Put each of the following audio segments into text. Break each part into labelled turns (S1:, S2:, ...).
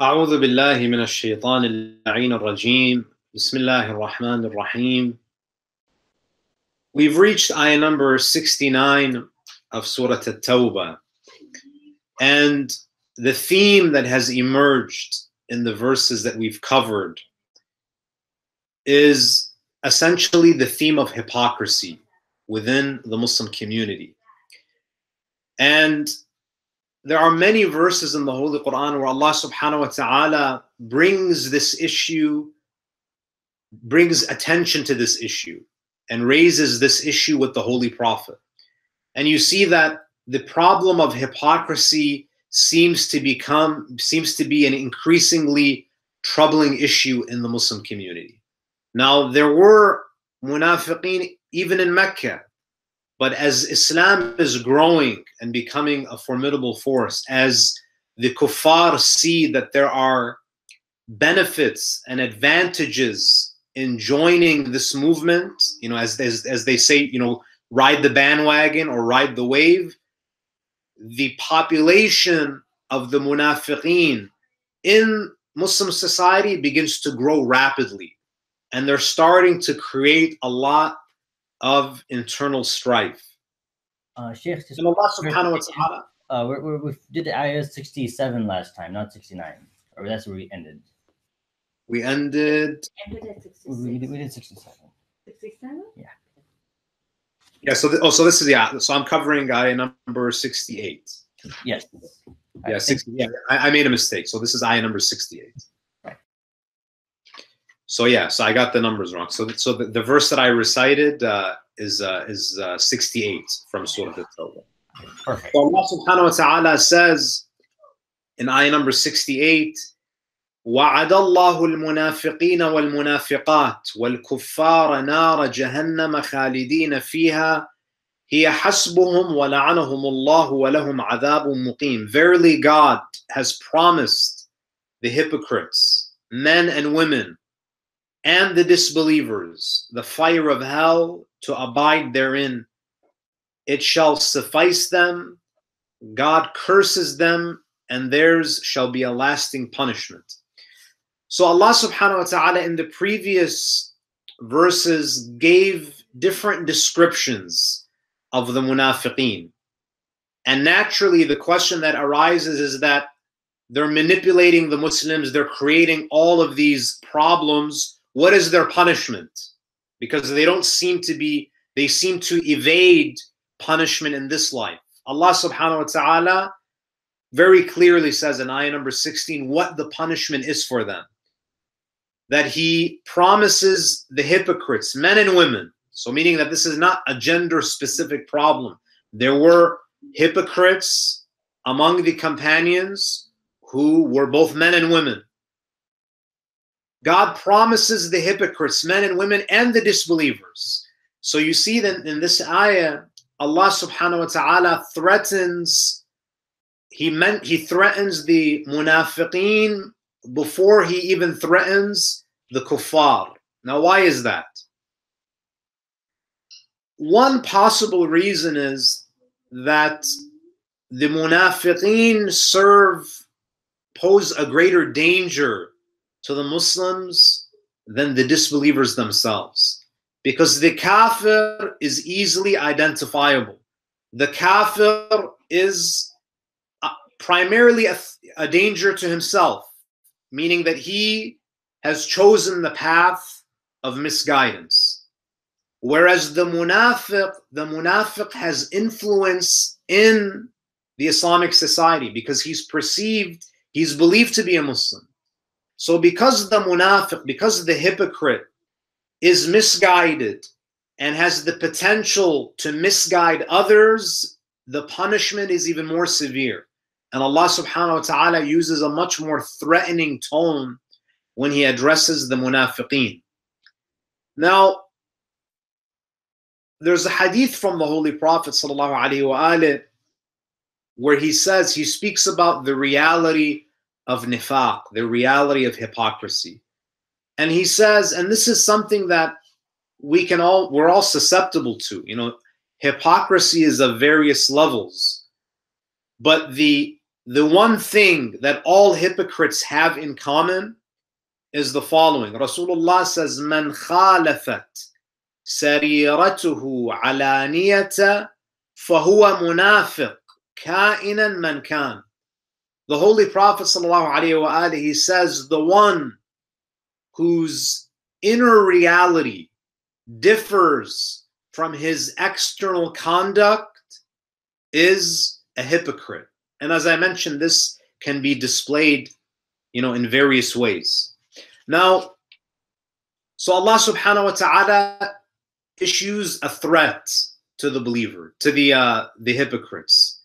S1: أعوذ بالله من الشيطان اللعين الرجيم بسم الله الرحمن الرحيم We've reached ayah number 69 of Surah At-Tawbah and the theme that has emerged in the verses that we've covered is essentially the theme of hypocrisy within the Muslim community. And there are many verses in the Holy Quran where Allah subhanahu wa ta'ala brings this issue, brings attention to this issue, and raises this issue with the Holy Prophet. And you see that the problem of hypocrisy seems to become, seems to be an increasingly troubling issue in the Muslim community. Now, there were munafiqeen even in Mecca, but as Islam is growing and becoming a formidable force, as the kuffar see that there are benefits and advantages in joining this movement, you know, as, as, as they say, you know, ride the bandwagon or ride the wave, the population of the munafiqeen in Muslim society begins to grow rapidly. And they're starting to create a lot of internal strife.
S2: Uh, Sheikh, just
S1: And Allah subhanahu wa ta'ala,
S2: uh, we're, we're, we did the ayah 67 last time, not 69. Or that's where we ended.
S1: we ended,
S3: Ended at
S2: We, we, did, we did 67.
S3: 67?
S1: yeah, Yeah. so, th- oh, so this is, yeah, so I'm covering ayah number 68.
S2: Yes.
S1: Yeah,
S2: think-
S1: 60, yeah, I, I made a mistake. So this is ayah number 68.
S2: Right.
S1: So yeah, so I got the numbers wrong. So, th- so the, the verse that I recited uh, is uh, is uh, 68 from Surah At-Tawbah.
S2: Perfect.
S1: So Allah subhanahu wa ta'ala says in ayah number 68, وعد الله المنافقين والمنافقات والكفار نار جهنم خالدين فيها هي حسبهم ولعنهم الله ولهم عذاب مقيم. Verily God has promised the hypocrites, men and women, and the disbelievers, the fire of hell to abide therein it shall suffice them. God curses them, and theirs shall be a lasting punishment. So Allah subhanahu wa ta'ala in the previous verses gave different descriptions of the munafiqeen. And naturally, the question that arises is that they're manipulating the Muslims, they're creating all of these problems. What is their punishment? Because they don't seem to be, they seem to evade punishment in this life. Allah subhanahu wa ta'ala very clearly says in ayah number 16 what the punishment is for them. That He promises the hypocrites, men and women. So, meaning that this is not a gender specific problem. There were hypocrites among the companions who were both men and women. God promises the hypocrites, men and women, and the disbelievers. So you see that in this ayah, Allah subhanahu wa ta'ala threatens, he meant he threatens the munafiqeen before he even threatens the kuffar. Now, why is that? One possible reason is that the munafiqeen serve, pose a greater danger to the Muslims than the disbelievers themselves because the kafir is easily identifiable. The kafir is primarily a, a danger to himself, meaning that he has chosen the path of misguidance. Whereas the munafiq, the munafiq has influence in the Islamic society because he's perceived, he's believed to be a Muslim. So because the munafiq, because the hypocrite is misguided and has the potential to misguide others, the punishment is even more severe. And Allah subhanahu wa ta'ala uses a much more threatening tone when He addresses the munafiqeen. Now, there's a hadith from the Holy Prophet sallallahu alaihi wasallam where he says, he speaks about the reality of nifaq, the reality of hypocrisy. And he says, and this is something that we can all, we're all susceptible to. You know, hypocrisy is of various levels, but the the one thing that all hypocrites have in common is the following. Rasulullah says, "Man khalafat sariratuhu alaniyata fahuwa munafiq kainan man kan." The Holy Prophet he says, "The one whose inner reality differs from his external conduct is a hypocrite." And as I mentioned, this can be displayed, you know, in various ways. Now, so Allah subhanahu wa ta'ala issues a threat to the believer, to the uh, the hypocrites.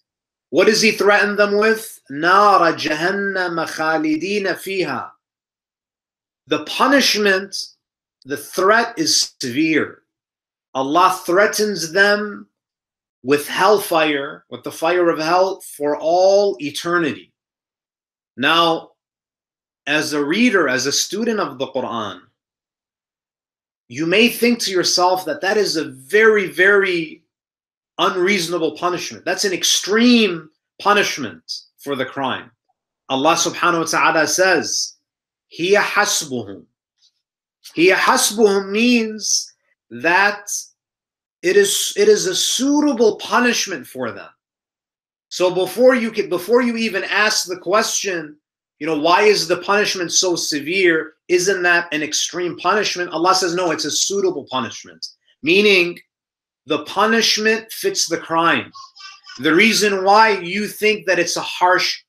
S1: What does he threaten them with? Nara jahannam khalidina fiha. The punishment, the threat is severe. Allah threatens them with hellfire, with the fire of hell for all eternity. Now, as a reader, as a student of the Quran, you may think to yourself that that is a very, very unreasonable punishment. That's an extreme punishment for the crime. Allah subhanahu wa ta'ala says, Hiya hasbuhum. Hiya hasbuhum means that it is it is a suitable punishment for them. So before you can before you even ask the question, you know, why is the punishment so severe? Isn't that an extreme punishment? Allah says, no, it's a suitable punishment, meaning the punishment fits the crime. The reason why you think that it's a harsh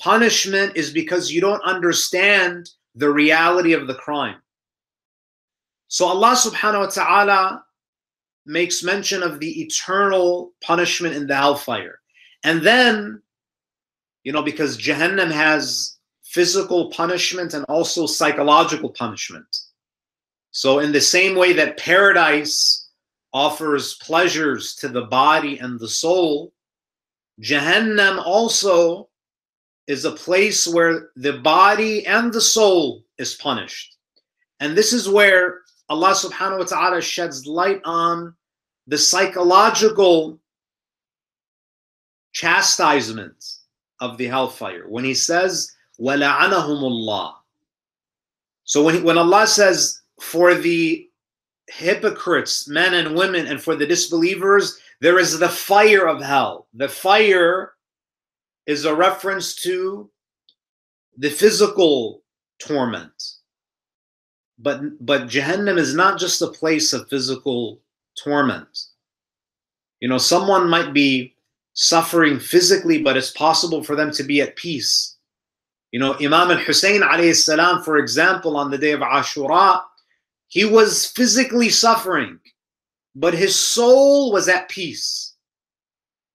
S1: punishment is because you don't understand the reality of the crime. So Allah subhanahu wa ta'ala makes mention of the eternal punishment in the hellfire. And then, you know, because Jahannam has physical punishment and also psychological punishment. So, in the same way that paradise offers pleasures to the body and the soul, Jahannam also is a place where the body and the soul is punished. And this is where Allah subhanahu wa ta'ala sheds light on the psychological chastisement of the hellfire. When he says, وَلَعَنَهُمُ اللَّهِ So when, when Allah says, for the hypocrites, men and women, and for the disbelievers, there is the fire of hell. The fire is a reference to the physical torment. But but Jahannam is not just a place of physical torment. You know, someone might be suffering physically, but it's possible for them to be at peace you know, Imam al Hussein, salam, for example, on the day of Ashura, he was physically suffering, but his soul was at peace.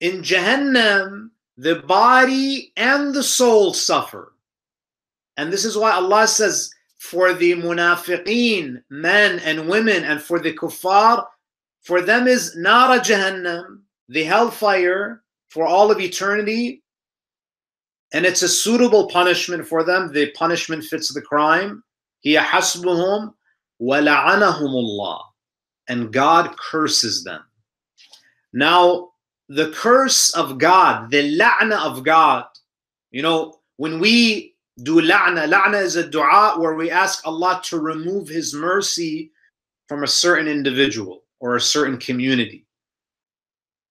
S1: In Jahannam, the body and the soul suffer. And this is why Allah says, for the munafiqeen, men and women, and for the kuffar, for them is Nara Jahannam, the hellfire, for all of eternity. And it's a suitable punishment for them. The punishment fits the crime. Hiya hasbuhum وَلَعَنَهُمُ اللَّهِ And God curses them. Now, the curse of God, the la'na of God, you know, when we do la'na, la'na is a dua where we ask Allah to remove His mercy from a certain individual or a certain community.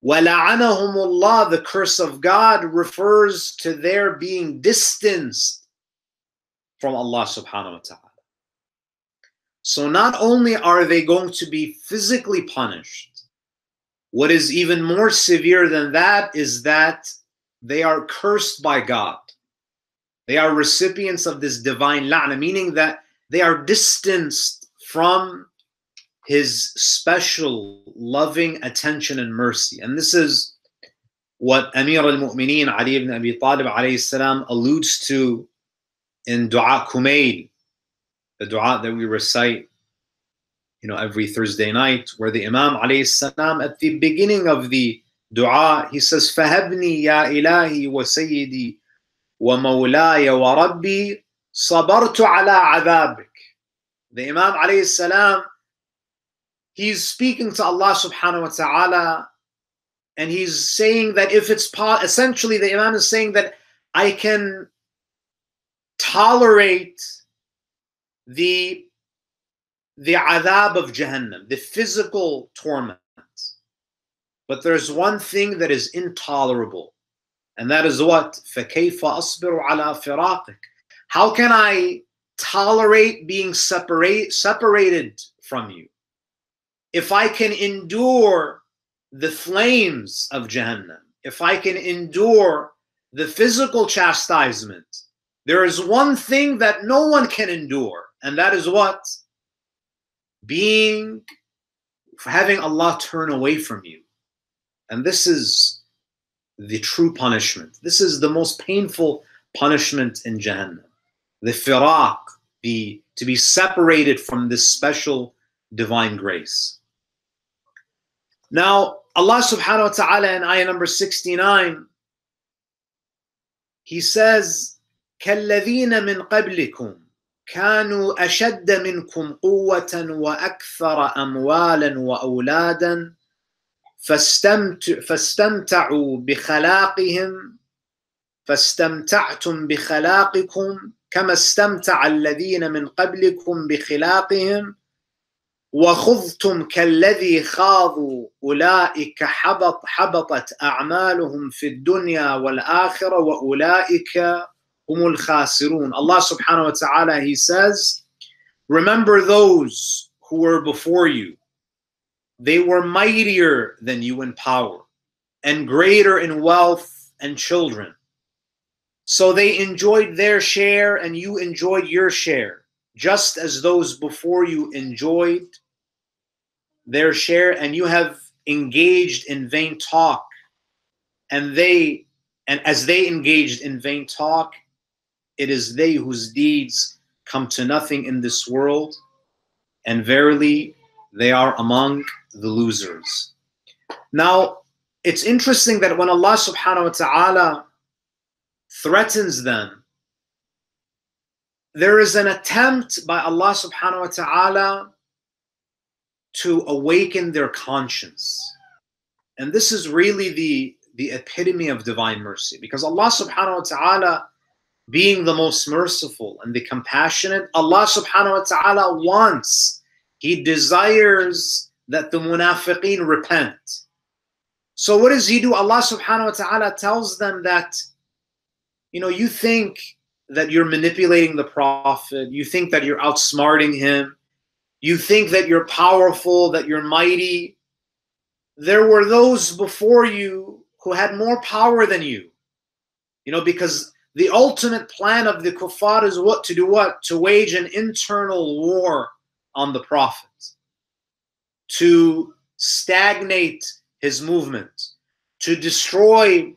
S1: وَلَعَنَهُمُ The curse of God refers to their being distanced from Allah subhanahu wa ta'ala. So not only are they going to be physically punished, what is even more severe than that is that they are cursed by God. They are recipients of this divine la'na, meaning that they are distanced from his special loving attention and mercy. And this is what Amir al-Mu'mineen Ali ibn Abi Talib alayhi salam alludes to in Dua Kumail, the dua that we recite, you know, every Thursday night, where the Imam alayhi salam at the beginning of the dua, he says, Fahabni ya ilahi wa sayyidi wa mawlaya wa rabbi sabartu ala adabik. The Imam alayhi salam, he's speaking to Allah subhanahu wa ta'ala and he's saying that if it's essentially the Imam is saying that I can tolerate the the adhab of Jahannam, the physical torment. But there's one thing that is intolerable, and that is what? فَكَيْفَ أَصْبِرُ عَلَى فِرَاقِكَ How can I tolerate being separate, separated from you? If I can endure the flames of Jahannam, if I can endure the physical chastisement, there is one thing that no one can endure, and that is what? Being, having Allah turn away from you. And this is the true punishment. This is the most painful punishment in Jahannam. The firaq, the to be separated from this special divine grace. Now, Allah subhanahu wa ta'ala in ayah number 69, He says, كَالَّذِينَ مِنْ قَبْلِكُمْ كانوا أشد منكم قوة وأكثر أموالا وأولادا فاستمتعوا بخلاقهم فاستمتعتم بخلاقكم كما استمتع الذين من قبلكم بخلاقهم وخضتم كالذي خاضوا أولئك حبط حبطت أعمالهم في الدنيا والآخرة وأولئك Allah subhanahu wa ta'ala, He says, Remember those who were before you. They were mightier than you in power and greater in wealth and children. So they enjoyed their share and you enjoyed your share, just as those before you enjoyed their share and you have engaged in vain talk and they and as they engaged in vain talk it is they whose deeds come to nothing in this world and verily they are among the losers. Now, it's interesting that when Allah subhanahu wa ta'ala threatens them, there is an attempt by Allah subhanahu wa ta'ala to awaken their conscience. And this is really the, the epitome of divine mercy because Allah subhanahu wa ta'ala, being the most merciful and the compassionate, Allah subhanahu wa ta'ala wants, He desires that the munafiqeen repent. So what does he do? Allah subhanahu wa ta'ala tells them that, you know, you think that you're manipulating the Prophet, you think that you're outsmarting him, you think that you're powerful, that you're mighty. There were those before you who had more power than you. You know, because the ultimate plan of the kuffar is what? To do what? To wage an internal war on the Prophet to stagnate his movement, to destroy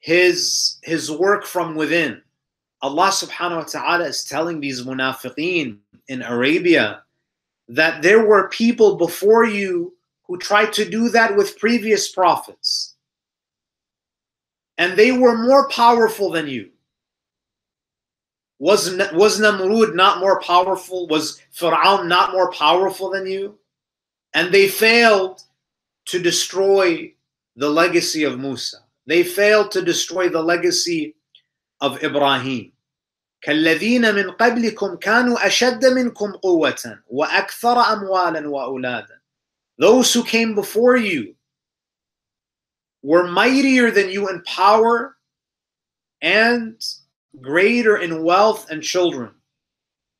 S1: his, his work from within. Allah subhanahu wa ta'ala is telling these munafiqeen in Arabia that there were people before you who tried to do that with previous prophets And they were more powerful than you. Was, was Namrud not more powerful? Was Fir'aun not more powerful than you? And they failed to destroy the legacy of Musa. They failed to destroy the legacy of Ibrahim. كالذين من قبلكم كانوا أشد منكم قوة وأكثر أموالا وأولادا. Those who came before you were mightier than you in power and greater in wealth and children.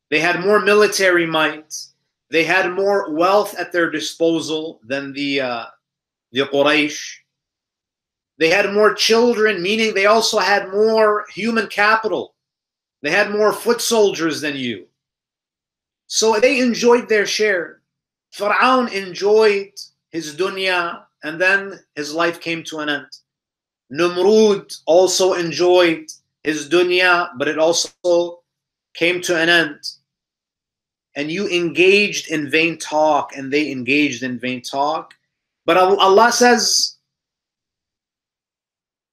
S1: They had more military might. They had more wealth at their disposal than the uh, the Quraysh. They had more children, meaning they also had more human capital. They had more foot soldiers than you. So they enjoyed their share. Pharaoh enjoyed his dunya and then his life came to an end. Numrud also enjoyed his dunya, but it also came to an end and you engaged in vain talk and they engaged in vain talk. But Allah says,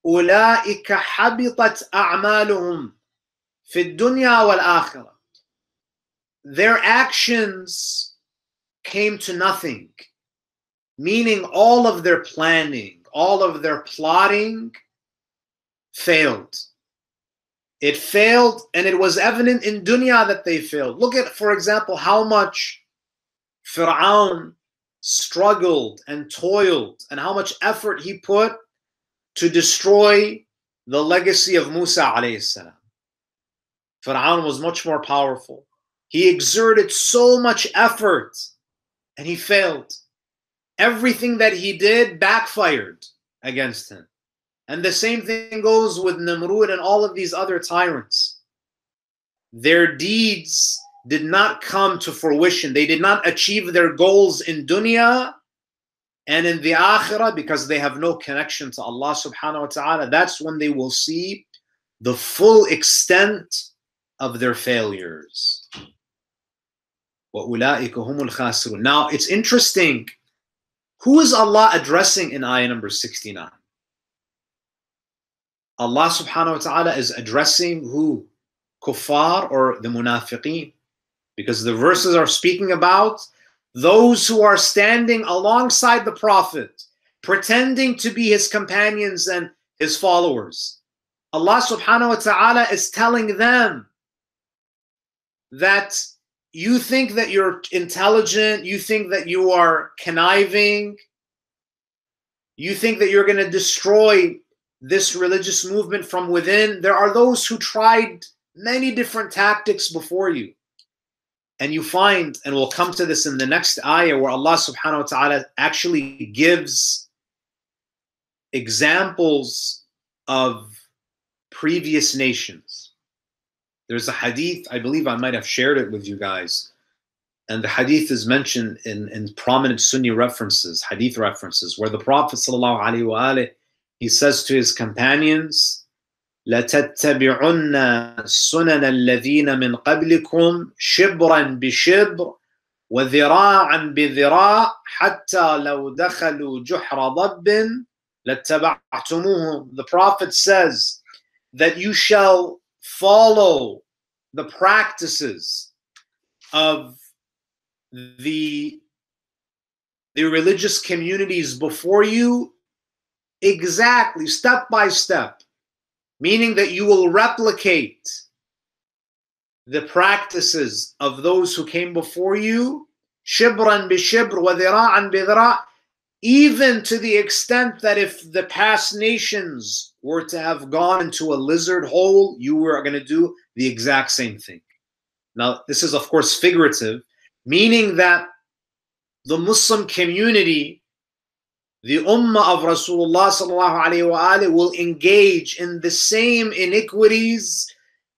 S1: أولئك حبطت أعمالهم في الدنيا والآخرة. Their actions came to nothing, meaning all of their planning, all of their plotting failed. It failed, and it was evident in dunya that they failed. Look at, for example, how much Fir'aun struggled and toiled, and how much effort he put to destroy the legacy of Musa alayhi salam. Fir'aun was much more powerful. He exerted so much effort and he failed. Everything that he did backfired against him. And the same thing goes with Nimrud and all of these other tyrants. Their deeds did not come to fruition. They did not achieve their goals in dunya and in the akhirah because they have no connection to Allah subhanahu wa ta'ala. That's when they will see the full extent of their failures. Now it's interesting. Who is Allah addressing in ayah number 69? Allah subhanahu wa ta'ala is addressing who? Kuffar or the munafiqeen? Because the verses are speaking about those who are standing alongside the Prophet, pretending to be his companions and his followers. Allah subhanahu wa ta'ala is telling them that you think that you're intelligent, you think that you are conniving, you think that you're going to destroy this religious movement from within. There are those who tried many different tactics before you. And you find, and we'll come to this in the next ayah, where Allah subhanahu wa ta'ala actually gives examples of previous nations. There's a hadith, I believe I might have shared it with you guys. And the hadith is mentioned in, in prominent Sunni references, hadith references, where the Prophet ﷺ, he says to his companions, لتتبعن سنن الذين من قبلكم شبرا بشبر وذراعا بذراع حتى لو دخلوا جحر ضب لاتبعتموهم. The Prophet says that you shall follow the practices of the the religious communities before you exactly step by step meaning that you will replicate the practices of those who came before you, shibran bishibr wa dhira'an bidhra' even to the extent that if the past nations were to have gone into a lizard hole, you were going to do the exact same thing. Now, this is, of course, figurative, meaning that the Muslim community the ummah of Rasulullah will engage in the same iniquities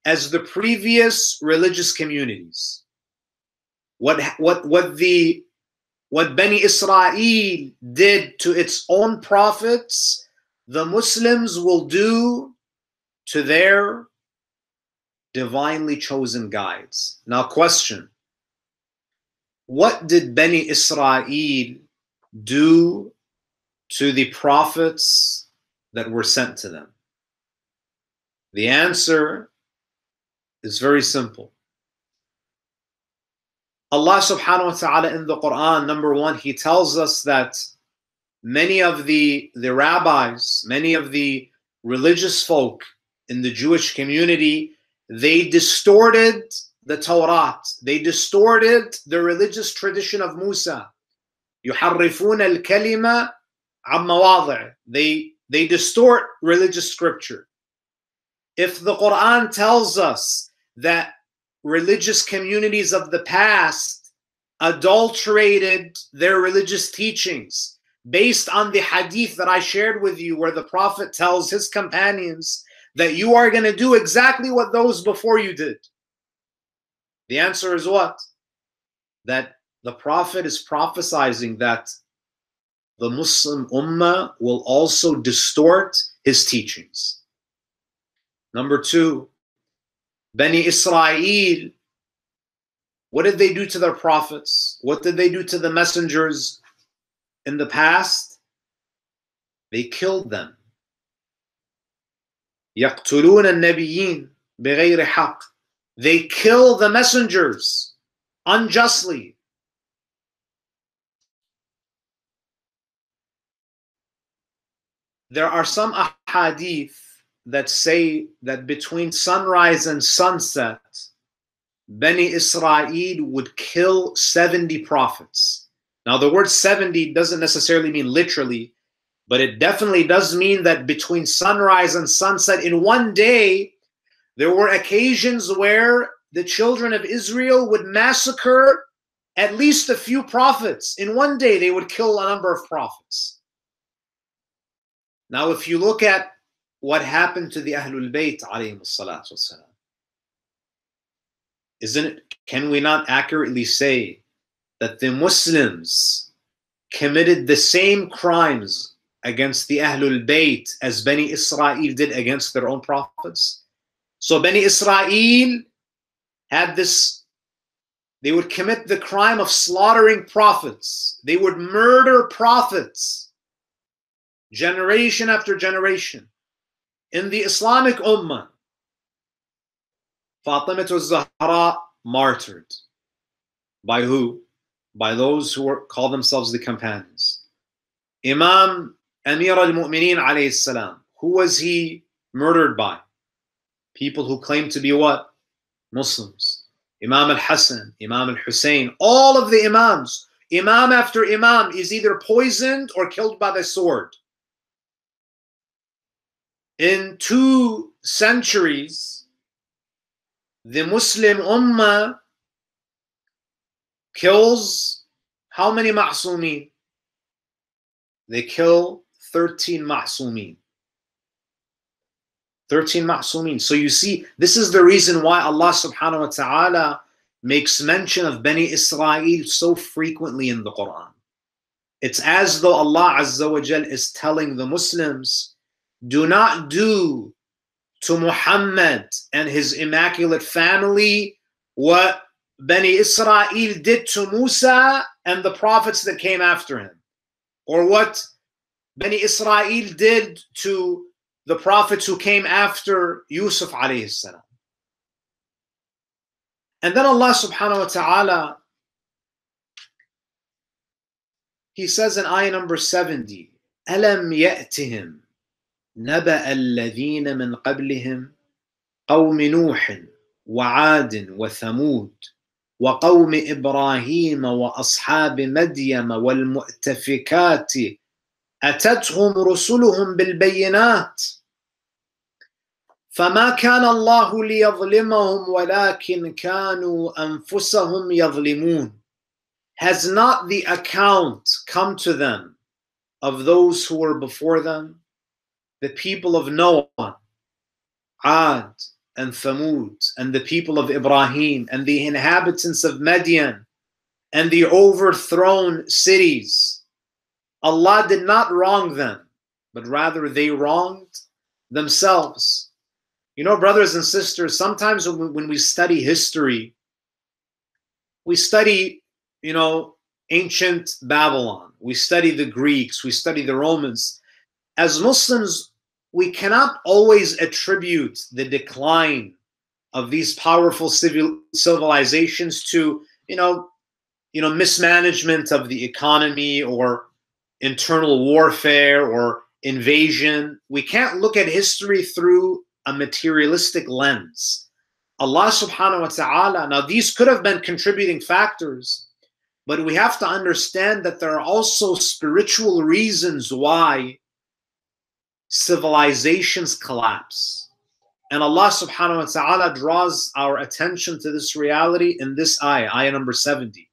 S1: as the previous religious communities. What what what the what Bani Israel did to its own prophets, the Muslims will do to their divinely chosen guides. Now, question What did Bani Israel do to the prophets that were sent to them? The answer is very simple. Allah subhanahu wa ta'ala in the Quran, number one, He tells us that many of the, the rabbis, many of the religious folk in the Jewish community, they distorted the Torah. They distorted the religious tradition of Musa. يحرفون الكلمة they they distort religious scripture. If the Quran tells us that religious communities of the past adulterated their religious teachings based on the hadith that I shared with you, where the Prophet tells his companions that you are going to do exactly what those before you did. The answer is what? That the Prophet is prophesizing that the Muslim Ummah will also distort his teachings. Number two, Bani Israel, what did they do to their prophets? What did they do to the messengers in the past? They killed them. يقتلون النبيين بغير حق. They kill the messengers unjustly. there are some ahadith that say that between sunrise and sunset, Bani Israel would kill 70 prophets. Now, the word 70 doesn't necessarily mean literally, but it definitely does mean that between sunrise and sunset in one day, there were occasions where the children of Israel would massacre at least a few prophets. In one day, they would kill a number of prophets. Now, if you look at what happened to the Ahlul Bayt, isn't it? Can we not accurately say that the Muslims committed the same crimes against the Ahlul Bayt as Bani Israel did against their own prophets? So Bani Israel had this, they would commit the crime of slaughtering prophets. They would murder prophets generation after generation. In the Islamic Ummah, Fatima Zahra martyred. By who? By those who call themselves the companions. Imam Amir al-Mu'mineen. Who was he murdered by? People who claim to be what? Muslims. Imam al-Hassan, Imam al-Hussein, all of the Imams. Imam after Imam is either poisoned or killed by the sword. In two centuries, the Muslim Ummah kills how many ma'sumin? They kill 13 ma'sumin. 13 ma'sumin. So you see, this is the reason why Allah subhanahu wa ta'ala makes mention of Bani Israel so frequently in the Quran. It's as though Allah Azza wa Jal is telling the Muslims, do not do to Muhammad and his immaculate family what Bani Israel did to Musa and the prophets that came after him, or what Bani Israel did to the prophets who came after Yusuf alayhi salam. And then Allah subhanahu wa ta'ala, He says in ayah number 70, أَلَمْ يَأْتِهِمْ نبأ الذين من قبلهم قوم نوح وعاد وثمود وقوم إبراهيم وأصحاب مديم والمؤتفكات. أتتهم رسلهم بالبينات؟ فما كان الله ليظلمهم ولكن كانوا أنفسهم يظلمون. Has not the account come to them of those who were before them? The people of Noah, Ad, and Thamud, and the people of Ibrahim, and the inhabitants of Madian, and the overthrown cities. Allah did not wrong them, but rather they wronged themselves. You know, brothers and sisters, sometimes when we study history, we study, you know, ancient Babylon, we study the Greeks, we study the Romans as Muslims, we cannot always attribute the decline of these powerful civil civilizations to, you know, you know, mismanagement of the economy or internal warfare or invasion. We can't look at history through a materialistic lens. Allah subhanahu wa ta'ala, now these could have been contributing factors, but we have to understand that there are also spiritual reasons why civilizations collapse. And Allah subhanahu wa ta'ala draws our attention to this reality in this ayah, ayah number 70.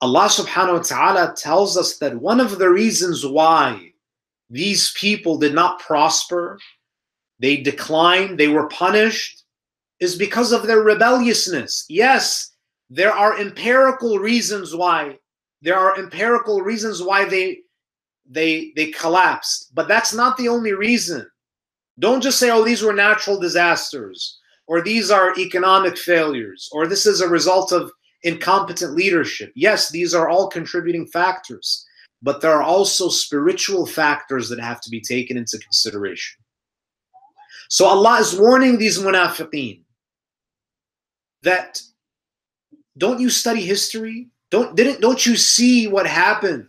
S1: Allah subhanahu wa ta'ala tells us that one of the reasons why these people did not prosper, they declined, they were punished, is because of their rebelliousness. Yes, there are empirical reasons why. There are empirical reasons why they they they collapsed. But that's not the only reason. Don't just say, oh, these were natural disasters, or these are economic failures, or this is a result of incompetent leadership. Yes, these are all contributing factors, but there are also spiritual factors that have to be taken into consideration. So Allah is warning these munafiqeen that don't you study history? Don't didn't don't you see what happened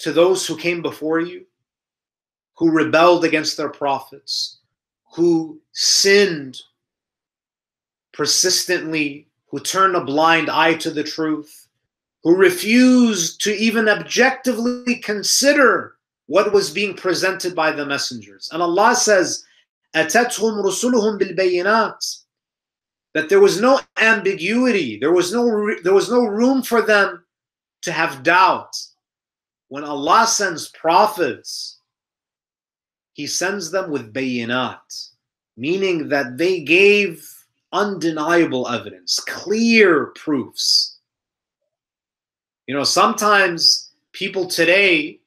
S1: to those who came before you, who rebelled against their prophets, who sinned persistently, who turned a blind eye to the truth, who refused to even objectively consider what was being presented by the messengers. And Allah says, أَتَتْهُمْ رُسُلُهُمْ بِالْبَيِّنَاتِ that there was no ambiguity, there was no there was no room for them to have doubt. when Allah sends prophets, He sends them with bayinat, meaning that they gave undeniable evidence, clear proofs. You know, sometimes people today,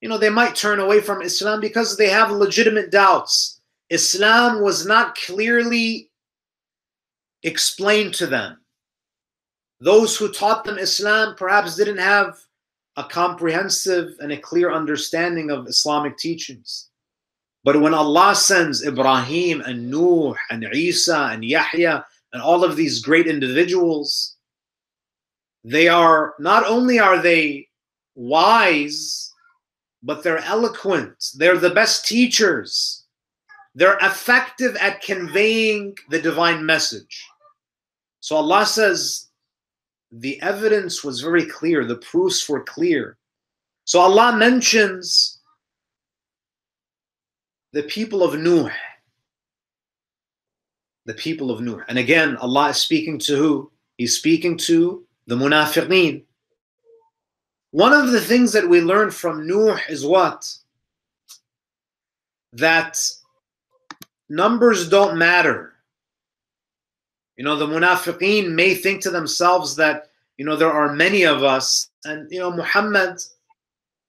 S1: you know, they might turn away from Islam because they have legitimate doubts. Islam was not clearly explained to them. Those who taught them Islam perhaps didn't have a comprehensive and a clear understanding of Islamic teachings. But when Allah sends Ibrahim and Nuh and Isa and Yahya and all of these great individuals, they are not only are they wise, but they're eloquent. They're the best teachers. They're effective at conveying the divine message. So Allah says the evidence was very clear, the proofs were clear. So Allah mentions the people of Nuh. The people of Nuh. And again, Allah is speaking to who? He's speaking to the munafiqeen. One of the things that we learn from Nuh is what? That numbers don't matter. You know, the munafiqeen may think to themselves that, you know, there are many of us, and, you know, Muhammad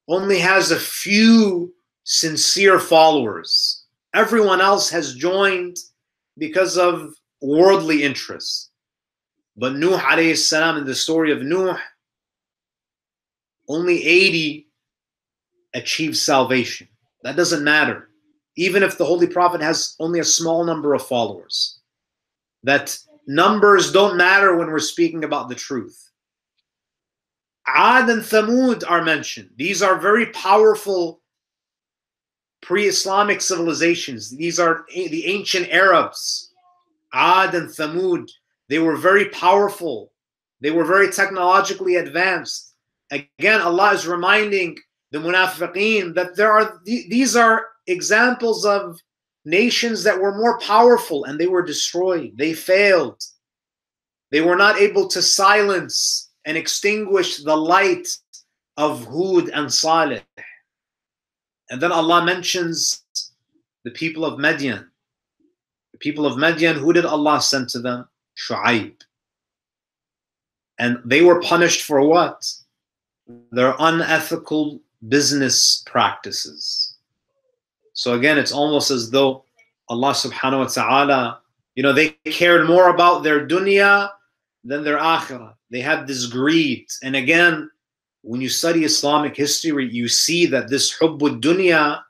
S1: only has a few sincere followers. Everyone else has joined because of worldly interests. But Nuh alayhi salam, in the story of Nuh, only 80 achieved salvation. That doesn't matter. Even if the Holy Prophet has only a small number of followers. That Numbers don't matter when we're speaking about the truth. Ad and Thamud are mentioned. These are very powerful pre Islamic civilizations. These are the ancient Arabs. Ad and Thamud. They were very powerful, they were very technologically advanced. Again, Allah is reminding the munafiqeen that there are these are examples of nations that were more powerful and they were destroyed. They failed. They were not able to silence and extinguish the light of Hud and Salih. And then Allah mentions the people of Madian. The people of Madian, who did Allah send to them? Shu'aib. And they were punished for what? Their unethical business practices. So again, it's almost as though Allah subhanahu wa ta'ala, you know, they cared more about their dunya than their akhirah. They had this greed. And again, when you study Islamic history, you see that this hubbud dunya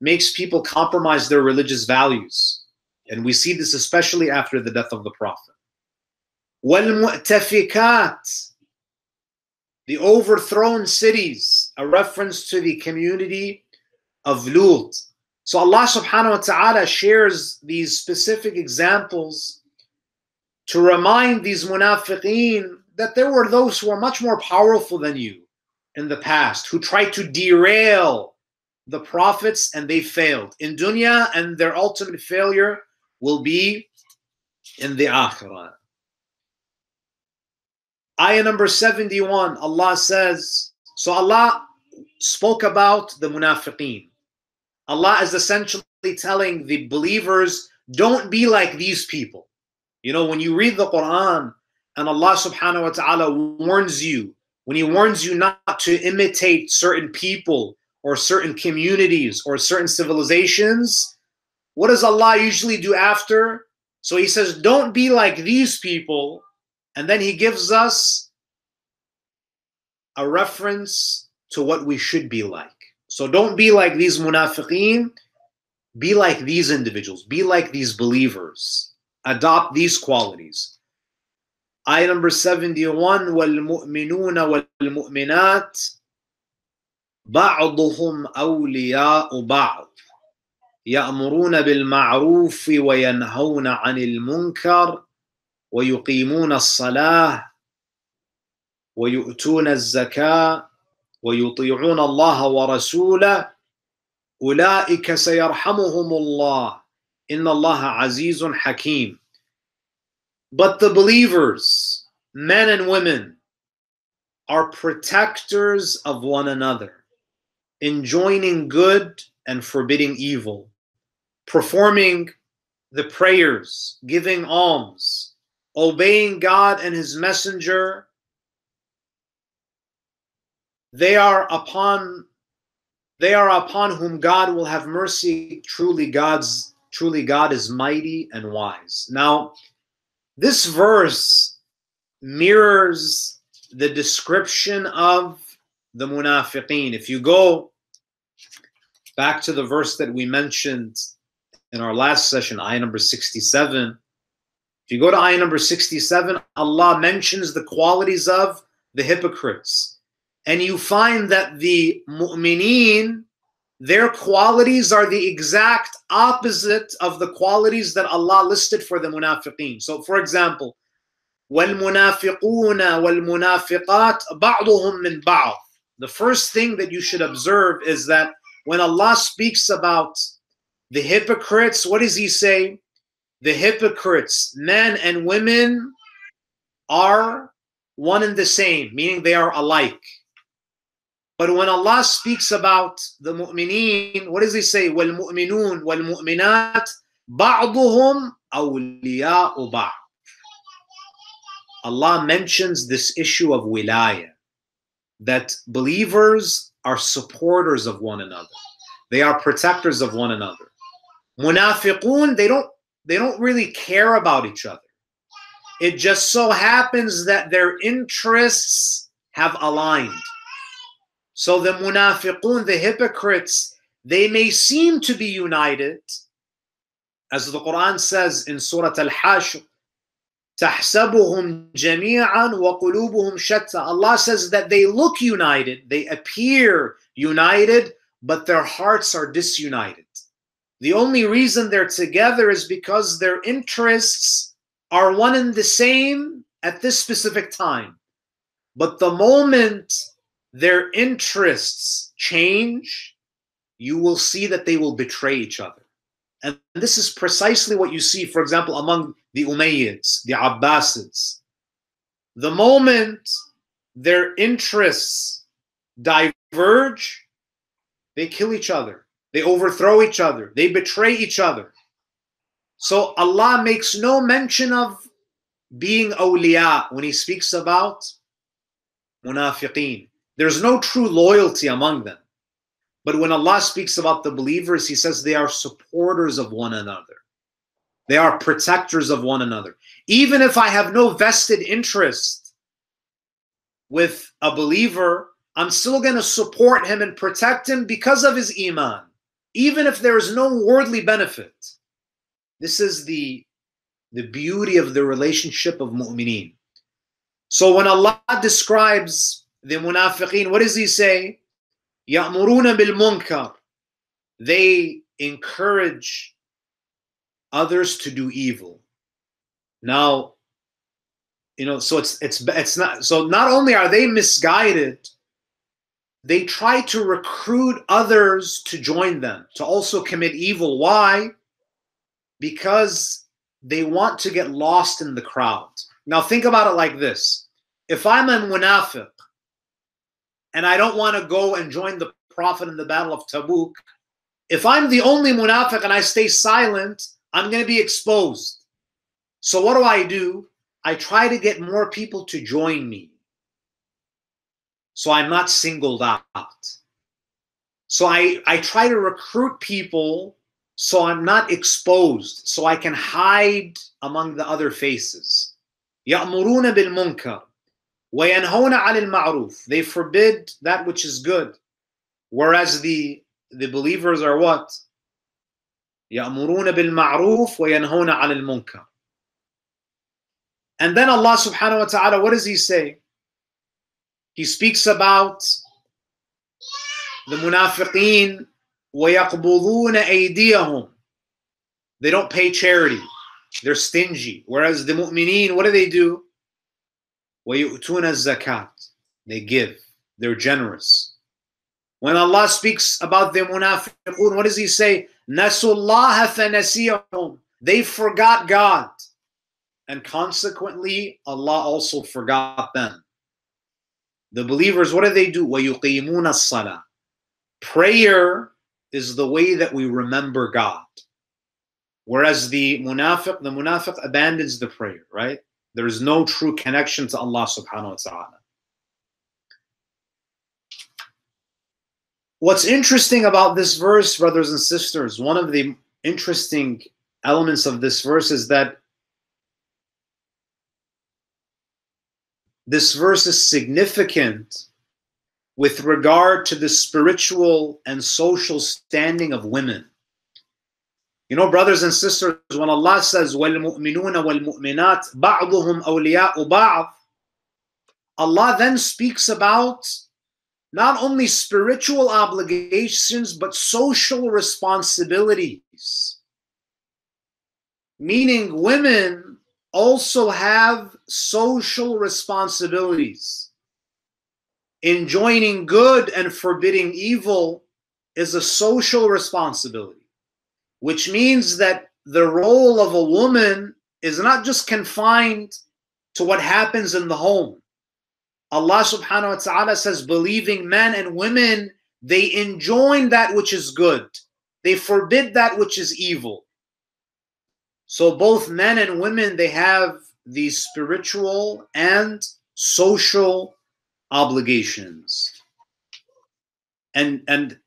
S1: makes people compromise their religious values. And we see this especially after the death of the Prophet. وَالْمُؤْتَفِكَاتِ The overthrown cities, a reference to the community of Lut. so Allah subhanahu wa ta'ala shares these specific examples to remind these munafiqeen that there were those who were much more powerful than you in the past who tried to derail the prophets and they failed in dunya and their ultimate failure will be in the akhirah. Ayah number 71, Allah says, so Allah spoke about the munafiqeen. Allah is essentially telling the believers, don't be like these people. You know, when you read the Quran and Allah subhanahu wa ta'ala warns you, when He warns you not to imitate certain people or certain communities or certain civilizations, what does Allah usually do after? So He says, don't be like these people. And then He gives us a reference to what we should be like. So don't be like these munafiqeen. Be like these individuals. Be like these believers. Adopt these qualities. Ayah number 71 وَالْمُؤْمِنُونَ وَالْمُؤْمِنَاتِ بعضهم أولياء بعض يأمرون بالمعروف وينهون عن المنكر ويقيمون الصلاة ويؤتون الزكاة ويطيعون الله ورسوله أولئك سيرحمهم الله إن الله عزيز حكيم But the believers, men and women, are protectors of one another, enjoining good and forbidding evil, performing the prayers, giving alms, obeying God and His Messenger. they are upon they are upon whom God will have mercy. Truly, God's truly God is mighty and wise. Now, this verse mirrors the description of the munafiqeen. If you go back to the verse that we mentioned in our last session, ayah number 67, if you go to ayah number 67, Allah mentions the qualities of the hypocrites. And you find that the mu'mineen, their qualities are the exact opposite of the qualities that Allah listed for the munafiqeen. So, for example, وَالْمُنَافِقُونَ وَالْمُنَافِقَاتِ بَعْضُهُم مِّن بَعْضٍ The first thing that you should observe is that when Allah speaks about the hypocrites, what does He say? The hypocrites, men and women, are one and the same, meaning they are alike. But when Allah speaks about the mu'mineen, what does He say? وَالْمُؤْمِنُونَ وَالْمُؤْمِنَاتِ بَعْضُهُم أَوْلِيَاءُ بَعْضٍ Allah mentions this issue of wilayah, that believers are supporters of one another. They are protectors of one another. Munafiqun, they don't they don't really care about each other. It just so happens that their interests have aligned. So the munafiqun, the hypocrites, they may seem to be united, as the Quran says in Surah Al-Hashr, تحسبهم جميعا وقلوبهم شتى. Allah says that they look united, they appear united, but their hearts are disunited. The only reason they're together is because their interests are one and the same at this specific time. But the moment their interests change, you will see that they will betray each other. And this is precisely what you see, for example, among the Umayyads, the Abbasids. The moment their interests diverge, they kill each other, they overthrow each other, they betray each other. So Allah makes no mention of being awliya when He speaks about munafiqeen. There's no true loyalty among them. But when Allah speaks about the believers, He says they are supporters of one another. They are protectors of one another. Even if I have no vested interest with a believer, I'm still going to support him and protect him because of his iman, even if there is no worldly benefit. This is the, the beauty of the relationship of mu'mineen. So when Allah describes the munafiqeen, what does he say? Ya'muruna bil munkar. They encourage others to do evil. Now, you know, so it's it's it's not so not only are they misguided, they try to recruit others to join them to also commit evil. Why? Because they want to get lost in the crowd. Now think about it like this. If I'm a munafiq and I don't want to go and join the Prophet in the Battle of Tabuk, if I'm the only munafiq and I stay silent, I'm going to be exposed. So what do I do? I try to get more people to join me. So I'm not singled out. So I, I try to recruit people so I'm not exposed, so I can hide among the other faces. يأمرون بالمنكر وينهون عن المعروف. They forbid that which is good. Whereas the, the believers are what? يأمرون بالمعروف وينهون عن المنكر. And then Allah subhanahu wa ta'ala, what does He say? He speaks about the munafiqeen وَيَقْبُضُونَ أَيْدِيَهُمْ They don't pay charity. They're stingy. Whereas the mu'mineen, what do they do? وَيُؤْتُونَ الزَّكَاةِ They give. They're generous. When Allah speaks about the munafiqun, what does He say? نَسُوا اللَّهَ They forgot God. And consequently, Allah also forgot them. The believers, what do they do? وَيُقِيمُونَ الصَّلَاةِ Prayer is the way that we remember God. Whereas the munafiq, the munafiq abandons the prayer, right? There is no true connection to Allah subhanahu wa ta'ala. What's interesting about this verse, brothers and sisters, one of the interesting elements of this verse is that this verse is significant with regard to the spiritual and social standing of women. You know, brothers and sisters, when Allah says, وَالْمُؤْمِنُونَ وَالْمُؤْمِنَاتِ بَعْضُهُمْ أَوْلِيَاءُ بَعْضٍ Allah then speaks about not only spiritual obligations, but social responsibilities. Meaning, women also have social responsibilities enjoining good and forbidding evil is a social responsibility, which means that the role of a woman is not just confined to what happens in the home. Allah subhanahu wa ta'ala says, believing men and women, they enjoin that which is good, they forbid that which is evil. So both men and women, they have these spiritual and social obligations. And and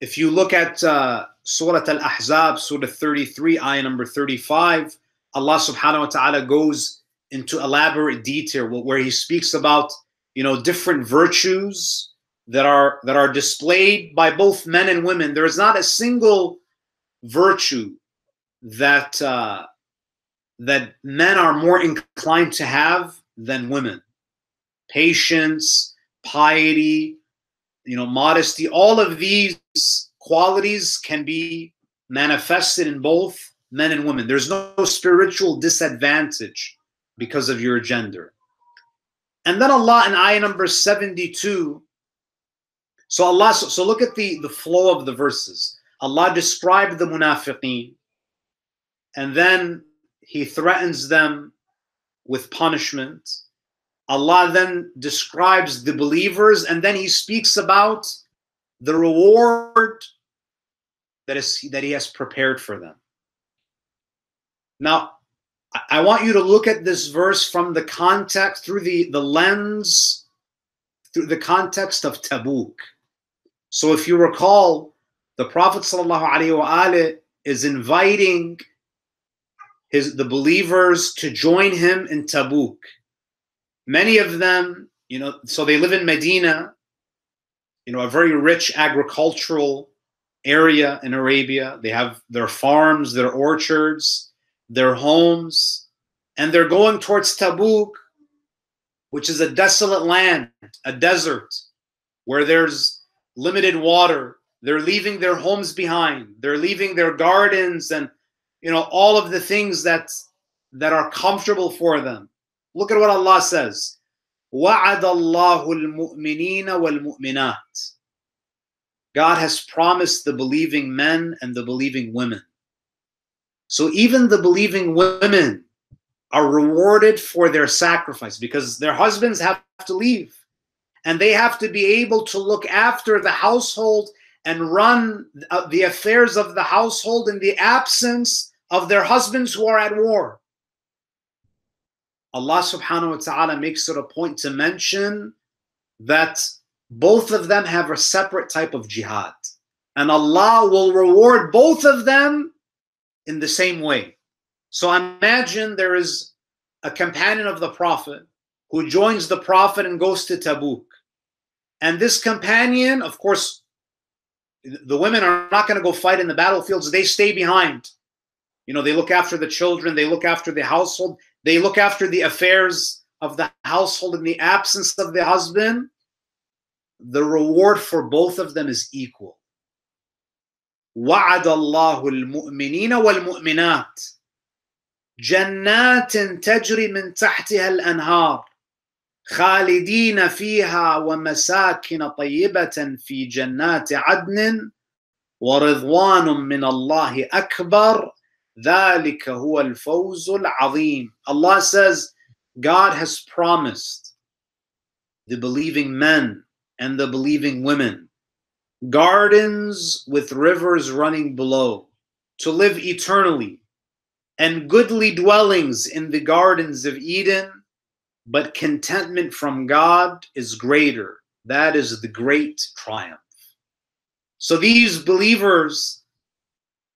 S1: if you look at uh, Surah Al-Ahzab, Surah 33, ayah number 35, Allah subhanahu wa ta'ala goes into elaborate detail where he speaks about you know different virtues that are that are displayed by both men and women. There is not a single virtue that uh, that men are more inclined to have than women patience, piety, you know, modesty, all of these qualities can be manifested in both men and women. There's no spiritual disadvantage because of your gender. And then Allah in ayah number 72. So Allah, so, so look at the, the flow of the verses. Allah described the munafiqeen and then he threatens them with punishment Allah then describes the believers and then he speaks about the reward that is that he has prepared for them. Now, I want you to look at this verse from the context through the, the lens through the context of Tabuk. So if you recall, the Prophet ﷺ is inviting his the believers to join him in Tabuk. Many of them, you know, so they live in Medina, you know, a very rich agricultural area in Arabia. They have their farms, their orchards, their homes, and they're going towards Tabuk, which is a desolate land, a desert, where there's limited water. They're leaving their homes behind. They're leaving their gardens and you know all of the things that that are comfortable for them. Look at what Allah says. وَعَدَ اللَّهُ الْمُؤْمِنِينَ وَالْمُؤْمِنَاتِ God has promised the believing men and the believing women. So even the believing women are rewarded for their sacrifice because their husbands have to leave and they have to be able to look after the household and run the affairs of the household in the absence of their husbands who are at war. Allah subhanahu wa ta'ala makes it a point to mention that both of them have a separate type of jihad. And Allah will reward both of them in the same way. So imagine there is a companion of the Prophet who joins the Prophet and goes to Tabuk. And this companion, of course, the women are not going to go fight in the battlefields, they stay behind. You know, they look after the children, they look after the household, they look after the affairs of the household in the absence of the husband the reward for both of them is equal. وعد الله المؤمنين والمؤمنات جنات تجري من تحتها الانهار خالدين فيها ومساكن طيبه في جنات عدن ورضوان من الله اكبر ذلك هو الفوز العظيم Allah says God has promised the believing men and the believing women. Gardens with rivers running below to live eternally and goodly dwellings in the gardens of Eden. But contentment from God is greater. That is the great triumph. So these believers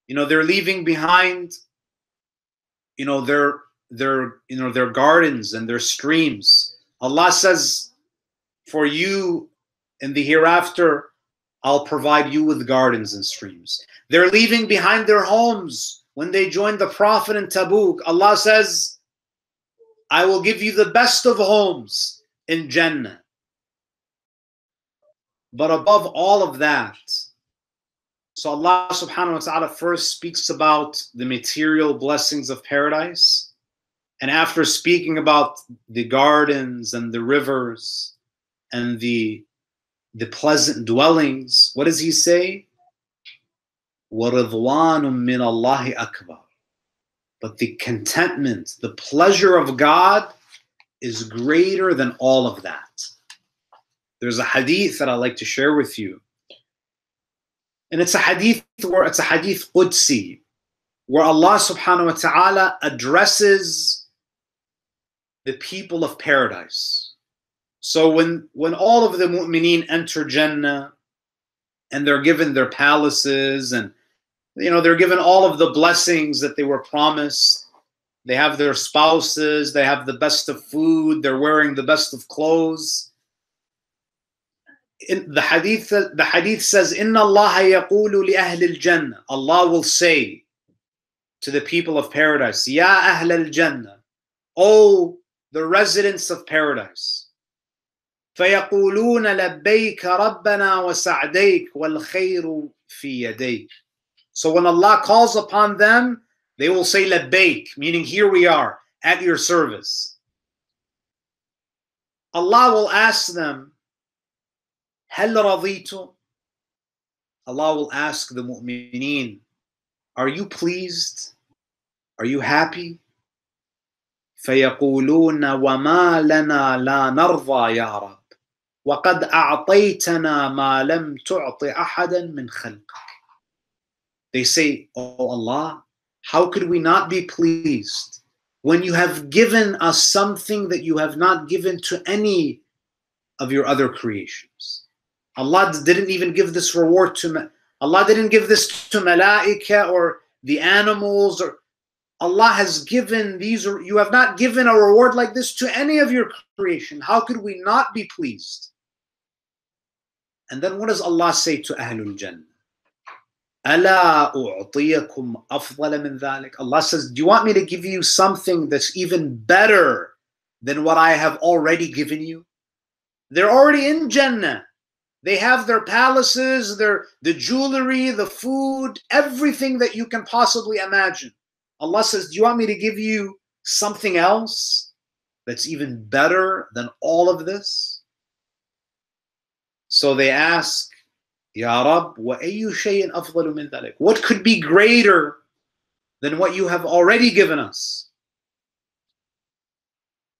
S1: you know they're leaving behind you know their their you know their gardens and their streams. Allah says for you in the hereafter i'll provide you with gardens and streams. They're leaving behind their homes. When they join the prophet in tabuk allah says i will give you the best of homes in jannah. But above all of that so Allah subhanahu wa ta'ala first speaks about the material blessings of paradise. And after speaking about the gardens and the rivers and the, the pleasant dwellings, what does he say? وَرِضْوَانٌ مِّنَ اللَّهِ أَكْبَرُ But the contentment, the pleasure of God is greater than all of that. There's a hadith that I'd like to share with you and it's a hadith where it's a hadith Qudsi, where Allah subhanahu wa ta'ala addresses the people of paradise. So when when all of the mu'mineen enter Jannah and they're given their palaces and you know they're given all of the blessings that they were promised. They have their spouses, they have the best of food, they're wearing the best of clothes in the hadith the hadith says inna allah yaqulu li ahli al-jannah allah will say to the people of paradise ya ahl al-jannah oh the residents of paradise فيقولون لبيك ربنا وسعديك والخير في يديك so when allah calls upon them they will say labbaik meaning here we are at your service allah will ask them هل رضيتم? Allah will ask the mu'mineen, Are you pleased? Are you happy? فيقولون وما لنا لا نرضى يا رب وقد أعطيتنا ما لم تعط أحدا من خلقك They say, Oh Allah, how could we not be pleased when you have given us something that you have not given to any of your other creations? Allah didn't even give this reward to Allah didn't give this to malaika or the animals or Allah has given these you have not given a reward like this to any of your creation how could we not be pleased and then what does Allah say to Ahlul Jannah ألا أعطيكم أفضل من ذلك Allah says do you want me to give you something that's even better than what I have already given you they're already in Jannah they have their palaces, their the jewelry, the food, everything that you can possibly imagine. Allah says, "Do you want me to give you something else that's even better than all of this?" So they ask, "Ya Rab, وَأَيُّ شَيْءٍ أَفْضَلُ مِنْ ذَلِكَ What could be greater than what you have already given us?"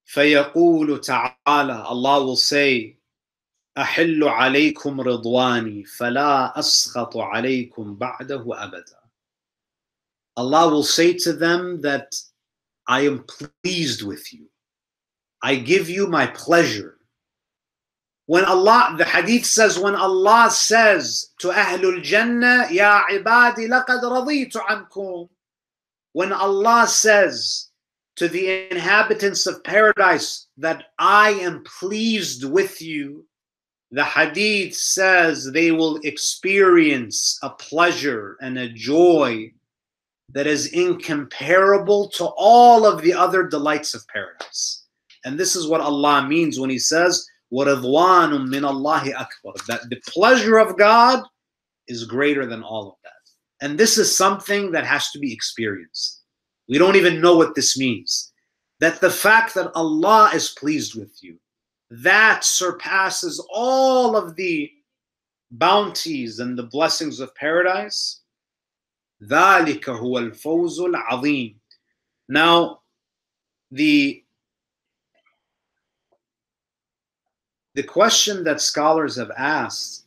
S1: فيقول تعالى Allah will say أحل عليكم رضواني فلا أسخط عليكم بعده أبدا Allah will say to them that I am pleased with you. I give you my pleasure. When Allah, the hadith says, when Allah says to Ahlul Jannah, Ya ibadi laqad raditu ankum. When Allah says to the inhabitants of paradise that I am pleased with you, the hadith says they will experience a pleasure and a joy that is incomparable to all of the other delights of paradise. And this is what Allah means when He says, وَرِضْوَانٌ مِّنَ اللَّهِ أَكْبَرُ That the pleasure of God is greater than all of that. And this is something that has to be experienced. We don't even know what this means. That the fact that Allah is pleased with you, that surpasses all of the bounties and the blessings of paradise. ذَلِكَ هُوَ الْفَوْزُ الْعَظِيمُ Now, the the question that scholars have asked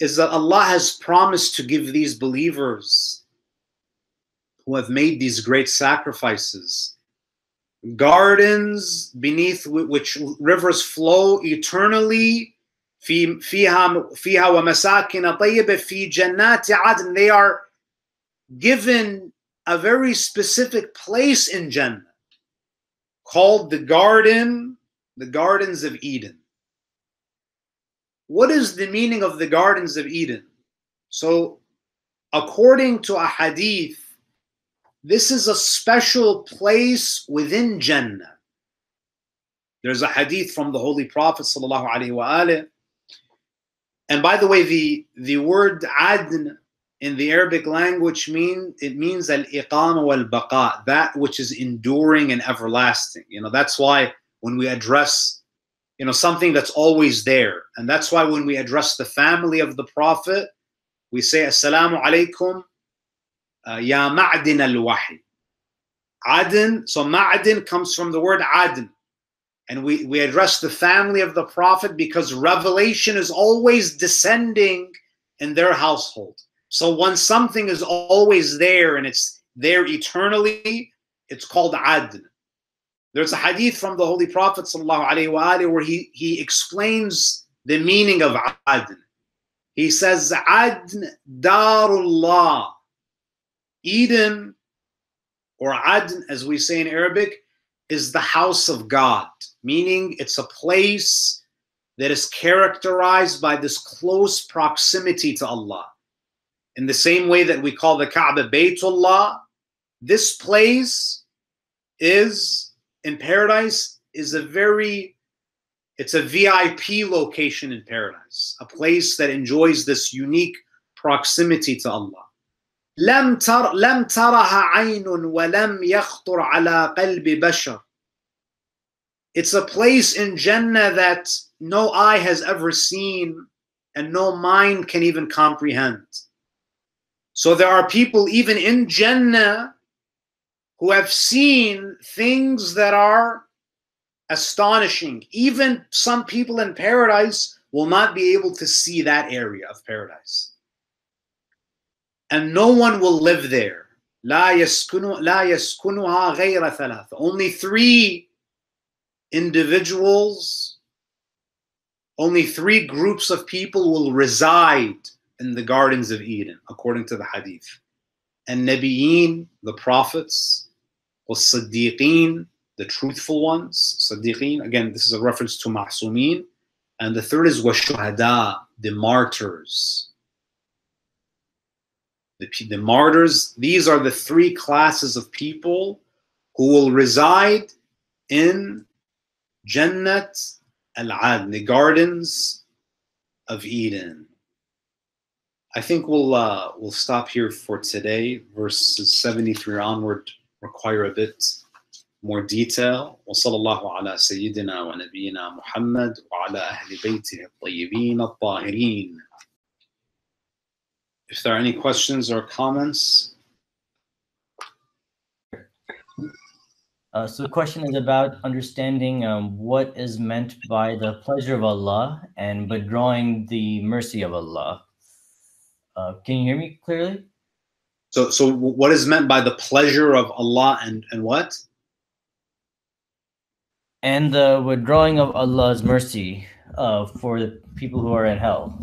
S1: is that Allah has promised to give these believers who have made these great sacrifices gardens beneath which rivers flow eternally في فيها فيها ومساكن طيبة في جنات عدن they are given a very specific place in Jannah called the garden the gardens of Eden what is the meaning of the gardens of Eden so according to a hadith this is a special place within Jannah. There's a hadith from the Holy Prophet sallallahu alaihi wasallam. And by the way, the, the word adn in the Arabic language mean it means al iqam wal baqa, that which is enduring and everlasting. You know, that's why when we address, you know, something that's always there. And that's why when we address the family of the Prophet, we say Assalamu alaikum uh, Ya Ma'din al-Wahi. Adn, so Ma'din comes from the word Adn. And we, we address the family of the Prophet because revelation is always descending in their household. So when something is always there and it's there eternally, it's called Adn. There's a hadith from the Holy Prophet وآله, where he, he explains the meaning of Adn. He says, Adn Darullah. Eden, or Adn, as we say in Arabic, is the house of God, meaning it's a place that is characterized by this close proximity to Allah. In the same way that we call the Kaaba Baytullah, this place is in paradise is a very it's a VIP location in paradise, a place that enjoys this unique proximity to Allah. لم تر لم ترها عين ولم يخطر على قلب بشر It's a place in Jannah that no eye has ever seen and no mind can even comprehend. So there are people even in Jannah who have seen things that are astonishing. Even some people in paradise will not be able to see that area of paradise and no one will live there. لا يسكن لا يسكنها غير ثلاثة. Only three individuals, only three groups of people will reside in the gardens of Eden, according to the hadith. And Nabiyin, the prophets, Siddiqeen, the truthful ones. Siddiqeen, again, this is a reference to Ma'sumin. And the third is Washuhada, the martyrs the, the martyrs, these are the three classes of people who will reside in Jannat al-Adn, the gardens of Eden. I think we'll uh, we'll stop here for today. Verses 73 onward require a bit more detail. وصلى الله على سيدنا ونبينا محمد وعلى أهل بيته الطيبين الطاهرين if there are any questions or comments.
S2: Uh, so the question is about understanding um, what is meant by the pleasure of Allah and withdrawing the mercy of Allah. Uh, can you hear me clearly?
S1: So, so what is meant by the pleasure of Allah and, and what?
S2: And the withdrawing of Allah's mercy uh, for the people who are in hell.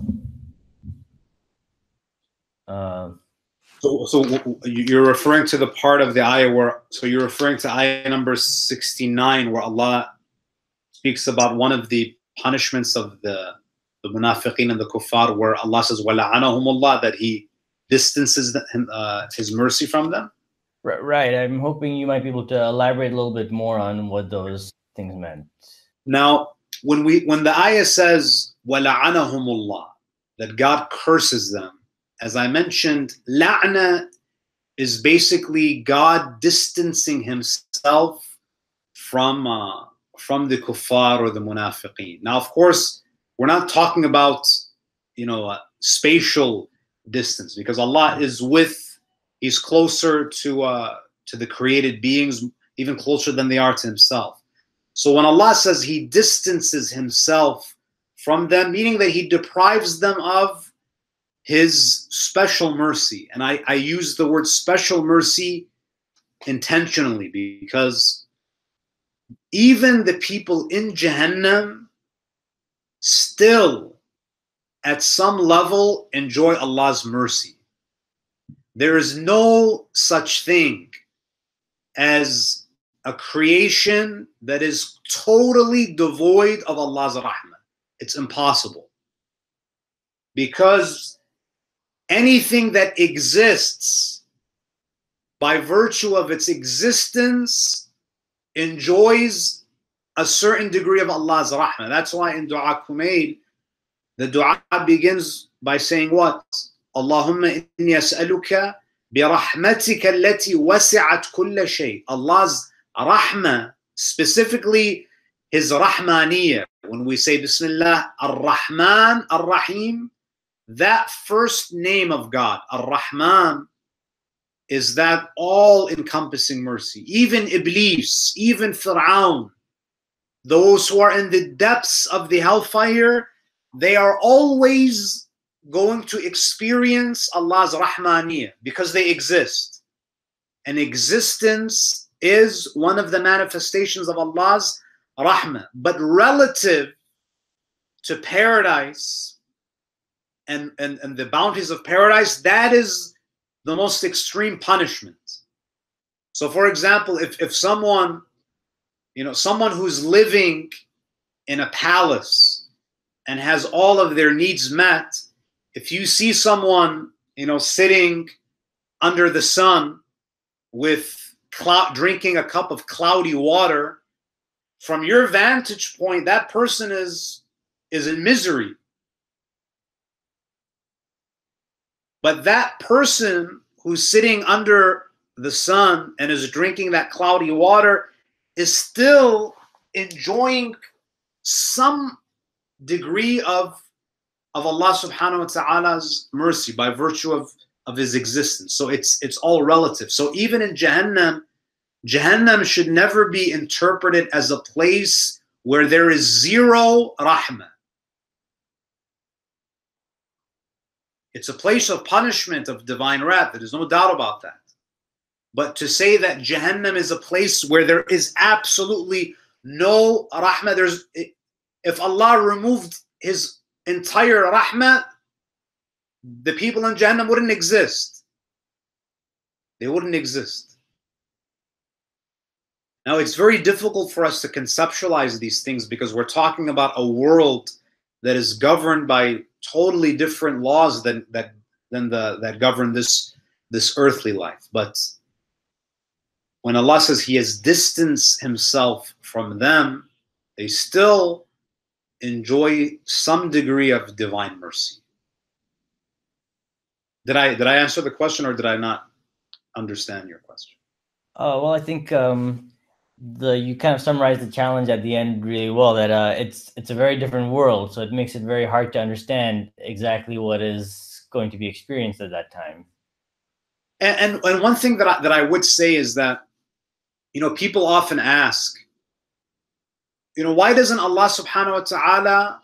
S1: Uh, so, so you're referring to the part of the ayah where, so you're referring to ayah number 69 where Allah speaks about one of the punishments of the, the munafiqeen and the kuffar where Allah says, وَلَعَنَهُمُ that He distances uh, his mercy from them.
S2: Right. I'm hoping you might be able to elaborate a little bit more on what those things meant.
S1: Now, when we when the ayah says "wala'anahumullah," that God curses them, as I mentioned, la'na is basically God distancing Himself from uh, from the kuffar or the munafiqeen. Now, of course, we're not talking about you know spatial distance because Allah is with, He's closer to uh, to the created beings, even closer than they are to Himself. So when Allah says He distances Himself from them, meaning that He deprives them of His special mercy, and I, I use the word special mercy intentionally because even the people in Jahannam still at some level enjoy Allah's mercy. There is no such thing as a creation that is totally devoid of Allah's rahmah. It's impossible. Because anything that exists by virtue of its existence enjoys a certain degree of Allah's rahmah. That's why in Dua Kumail, the dua begins by saying what? Allahumma inni as'aluka birahmatika allati wasi'at kulla shay. Allah's rahma, specifically His rahmaniyya. When we say Bismillah, Ar-Rahman, Ar-Rahim, that first name of God, Ar-Rahman, is that all-encompassing mercy. Even Iblis, even Fir'aun, those who are in the depths of the hellfire, they are always going to experience Allah's Rahmaniyah because they exist. And existence is one of the manifestations of Allah's Rahmah. But relative to paradise and, and, and the bounties of paradise, that is the most extreme punishment. So, for example, if, if someone, you know, someone who's living in a palace and has all of their needs met, if you see someone, you know, sitting under the sun with cloud, drinking a cup of cloudy water, from your vantage point, that person is is in misery. But that person who's sitting under the sun and is drinking that cloudy water is still enjoying some degree of of Allah subhanahu wa ta'ala's mercy by virtue of, of his existence. So it's it's all relative. So even in Jahannam, Jahannam should never be interpreted as a place where there is zero rahmah. It's a place of punishment, of divine wrath. There is no doubt about that. But to say that Jahannam is a place where there is absolutely no rahmah, there's if Allah removed his entire rahmah, the people in Jahannam wouldn't exist. They wouldn't exist. Now, it's very difficult for us to conceptualize these things because we're talking about a world that is governed by totally different laws than that than the that govern this this earthly life. But when Allah says He has distanced Himself from them, they still enjoy some degree of divine mercy. Did I did I answer the question or did I not understand your question?
S2: Uh, well, I think um, the you kind of summarized the challenge at the end really well. That uh, it's it's a very different world, so it makes it very hard to understand exactly what is going to be experienced at that time.
S1: And and, and one thing that I, that I would say is that, you know, people often ask, you know, why doesn't Allah subhanahu wa ta'ala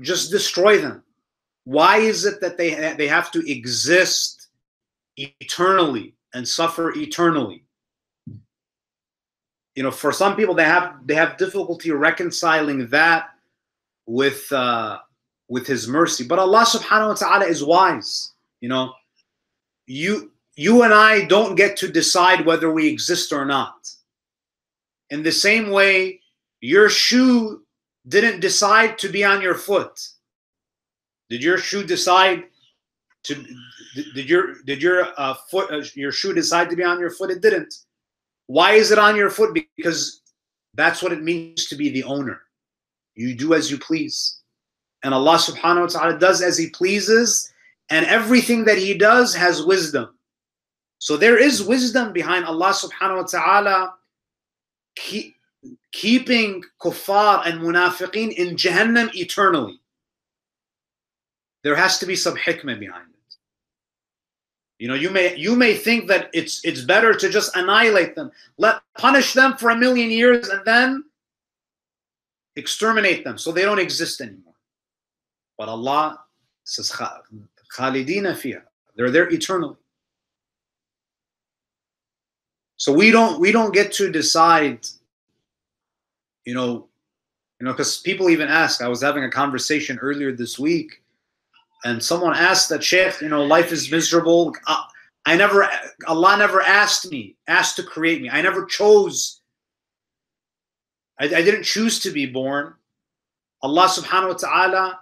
S1: just destroy them? Why is it that they, they have to exist eternally and suffer eternally? You know, for some people, they have they have difficulty reconciling that with uh, with His mercy. But Allah Subhanahu wa Taala is wise. You know, you you and I don't get to decide whether we exist or not. In the same way, your shoe didn't decide to be on your foot. Did your shoe decide to did your did your uh, foot uh, your shoe decide to be on your foot? It didn't. Why is it on your foot? Because that's what it means to be the owner. You do as you please. And Allah subhanahu wa ta'ala does as He pleases, and everything that He does has wisdom. So there is wisdom behind Allah subhanahu wa ta'ala keeping kuffar and munafiqeen in Jahannam eternally. There has to be some hikmah behind it. You know, you may you may think that it's it's better to just annihilate them, let punish them for a million years, and then exterminate them so they don't exist anymore. But Allah says, "Khalidina fiha." They're there eternally. So we don't we don't get to decide. You know, you know, because people even ask. I was having a conversation earlier this week and someone asked that Sheikh, you know, life is miserable. I, I never, Allah never asked me, asked to create me. I never chose. I, I didn't choose to be born. Allah subhanahu wa ta'ala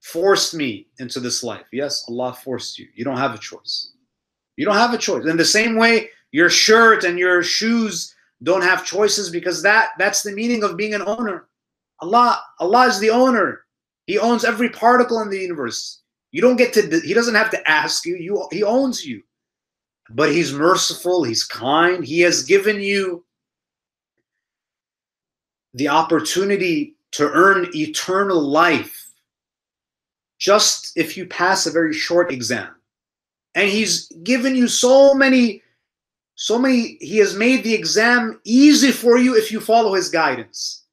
S1: forced me into this life. Yes, Allah forced you. You don't have a choice. You don't have a choice. In the same way, your shirt and your shoes don't have choices because that that's the meaning of being an owner. Allah, Allah is the owner. He owns every particle in the universe. You don't get to, he doesn't have to ask you. you he owns you. But he's merciful, he's kind. He has given you the opportunity to earn eternal life just if you pass a very short exam. And he's given you so many, so many, he has made the exam easy for you if you follow his guidance.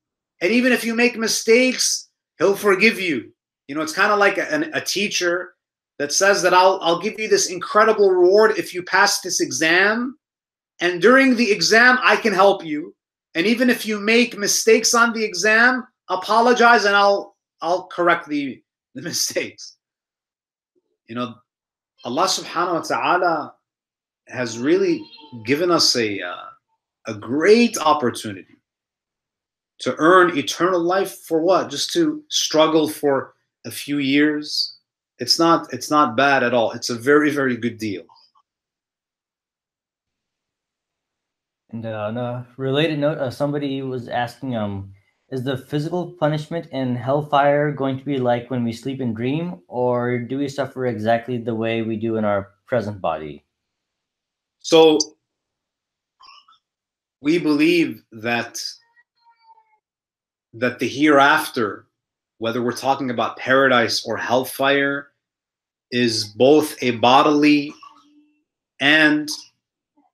S1: And even if you make mistakes, he'll forgive you. You know, it's kind of like a, a teacher that says that I'll, I'll give you this incredible reward if you pass this exam. And during the exam, I can help you. And even if you make mistakes on the exam, apologize and I'll I'll correct the, the mistakes. You know, Allah subhanahu wa ta'ala has really given us a, uh, a great opportunity to earn eternal life for what? Just to struggle for a few years, it's not it's not bad at all. It's a very very good deal.
S2: And uh, on a related note, uh, somebody was asking, um, is the physical punishment in hellfire going to be like when we sleep and dream, or do we suffer exactly the way we do in our present body?
S1: So we believe that that the hereafter whether we're talking about paradise or hellfire, is both a bodily and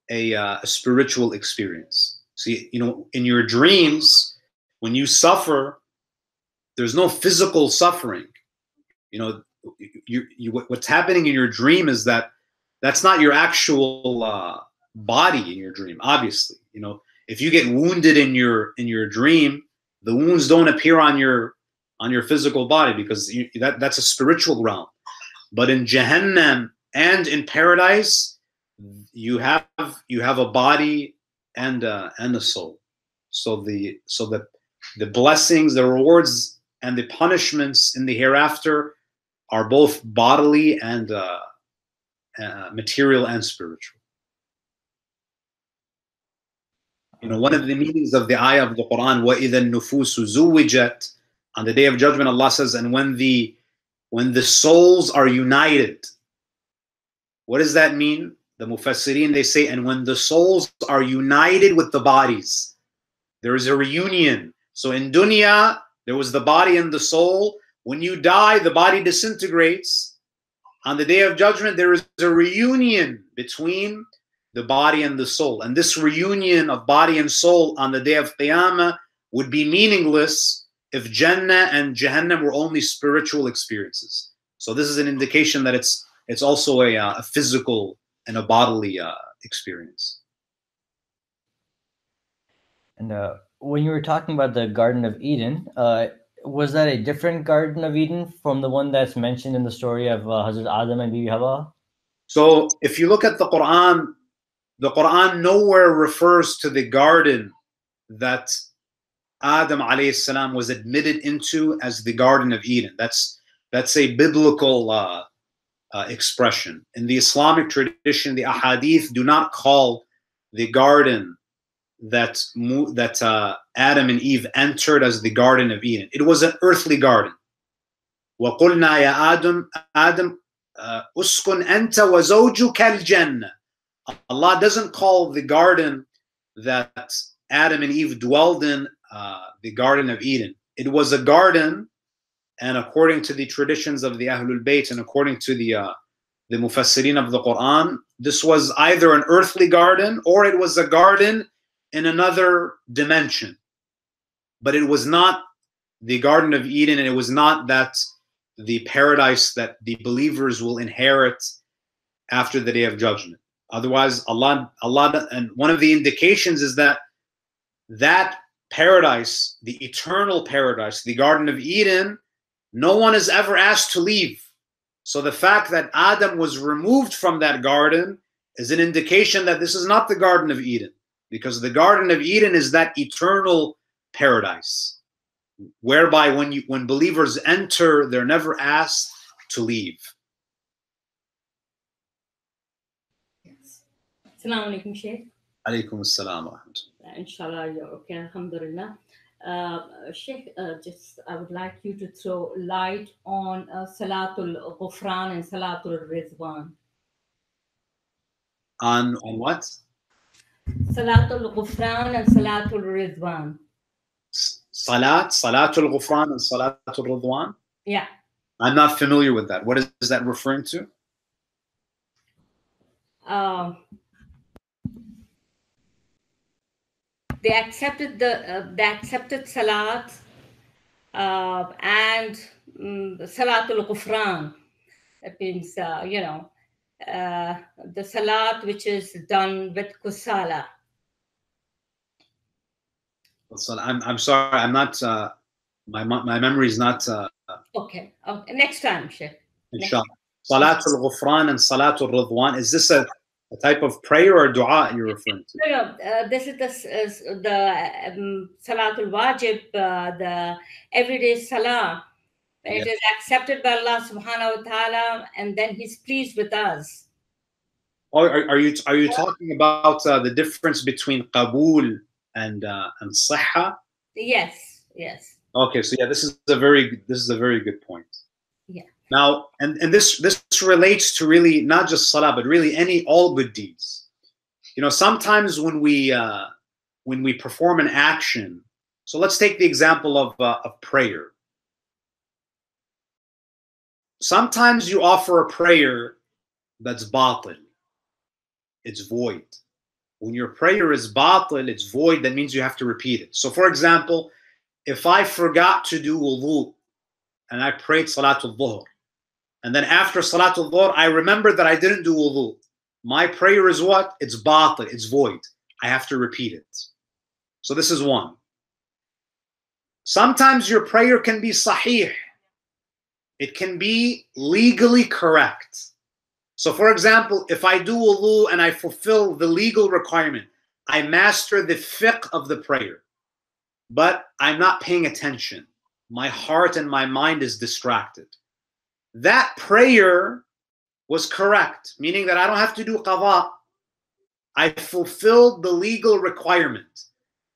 S1: a, uh, a spiritual experience. See, you know, in your dreams, when you suffer, there's no physical suffering. You know, you, you, what's happening in your dream is that that's not your actual uh, body in your dream. Obviously, you know, if you get wounded in your in your dream, the wounds don't appear on your on your physical body because you, that, that's a spiritual realm. But in Jahannam and in paradise, you have you have a body and a, and a soul. So the so the the blessings, the rewards, and the punishments in the hereafter are both bodily and uh, uh, material and spiritual. You know, one of the meanings of the ayah of the Quran, وَإِذَا النُّفُوسُ زُوِّجَتْ on the day of judgment allah says and when the when the souls are united what does that mean the mufassirin they say and when the souls are united with the bodies there is a reunion so in dunya there was the body and the soul when you die the body disintegrates on the day of judgment there is a reunion between the body and the soul and this reunion of body and soul on the day of qiyamah would be meaningless if Jannah and Jahannam were only spiritual experiences. So this is an indication that it's it's also a, uh, a physical and a bodily uh, experience.
S2: And uh, when you were talking about the Garden of Eden, uh, was that a different Garden of Eden from the one that's mentioned in the story of uh, Hazrat Adam and Bibi Hawa?
S1: So if you look at the Quran, the Quran nowhere refers to the garden that Adam alayhi was admitted into as the Garden of Eden. That's that's a biblical uh, uh, expression. In the Islamic tradition, the ahadith do not call the garden that that uh, Adam and Eve entered as the Garden of Eden. It was an earthly garden. وقلنا يا آدم آدم أسكن أنت وزوجك الجنة. Allah doesn't call the garden that Adam and Eve dwelled in uh, the Garden of Eden. It was a garden, and according to the traditions of the Ahlul Bayt and according to the uh, the Mufassirin of the Quran, this was either an earthly garden or it was a garden in another dimension. But it was not the Garden of Eden, and it was not that the paradise that the believers will inherit after the day of judgment. Otherwise, Allah, Allah, and one of the indications is that that paradise, the eternal paradise, the Garden of Eden, no one is ever asked to leave. So the fact that Adam was removed from that garden is an indication that this is not the Garden of Eden, because the Garden of Eden is that eternal paradise, whereby when you when believers enter, they're never asked to leave.
S3: Assalamu alaikum, Sheikh.
S1: Alaykum assalam wa
S3: Inshallah, you're okay. Alhamdulillah. Uh, Sheikh, uh, just I would like you to throw light on uh, Salatul Ghufran and Salatul Rizwan.
S1: On on what?
S3: Salatul Ghufran and Salatul Rizwan.
S1: Salat, Salatul Ghufran, and Salatul Ridwan.
S3: Yeah.
S1: I'm not familiar with that. What is, is that referring to?
S3: Um, they accepted the uh, they accepted salat uh, and um, salatul ghufran that means uh, you know uh, the salat which is done with kusala
S1: So I'm, I'm sorry, I'm not, uh, my, my memory is not, uh,
S3: okay okay next time Sheikh.
S1: inshallah. Salatul Ghufran and Salatul Ridwan, is this a, a type of prayer or dua you're referring to?
S3: no no uh, this is the is the um, salatul wajib uh, the everyday salah it
S1: Yeah.
S3: is accepted by Allah subhanahu wa ta'ala and then he's pleased with us
S1: Or are, are you are you talking about uh, the difference between qabul and uh, and sihha?
S3: yes yes
S1: Okay, so yeah, this is a very this is a very good point. Now, and and this this relates to really not just salah, but really any all good deeds. You know, sometimes when we uh, when we perform an action, so let's take the example of uh, of prayer. Sometimes you offer a prayer that's batil, it's void. When your prayer is batil, it's void. That means you have to repeat it. So, for example, if I forgot to do wudu and I prayed Salatul Dhuhr, and then after Salatul Dhuhr, I remember that I didn't do wudu, my prayer is what? It's batil, it's void. I have to repeat it. So this is one. Sometimes your prayer can be sahih. It can be legally correct. So for example, if I do wudu and I fulfill the legal requirement, I master the fiqh of the prayer but I'm not paying attention. My heart and my mind is distracted. That prayer was correct, meaning that I don't have to do qada. I fulfilled the legal requirement.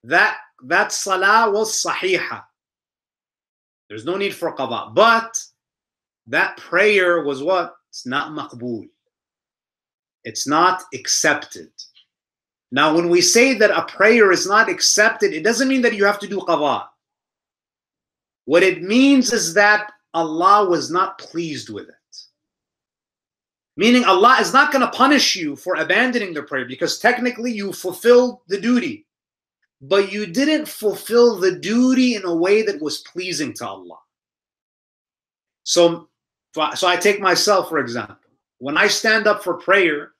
S1: That that salah was sahiha. There's no need for qada. But that prayer was what? It's not maqbool. It's not accepted. Now, when we say that a prayer is not accepted, it doesn't mean that you have to do qada. What it means is that Allah was not pleased with it. Meaning, Allah is not going to punish you for abandoning the prayer because technically you fulfilled the duty, but you didn't fulfill the duty in a way that was pleasing to Allah. So, so I take myself, for example. When I stand up for prayer,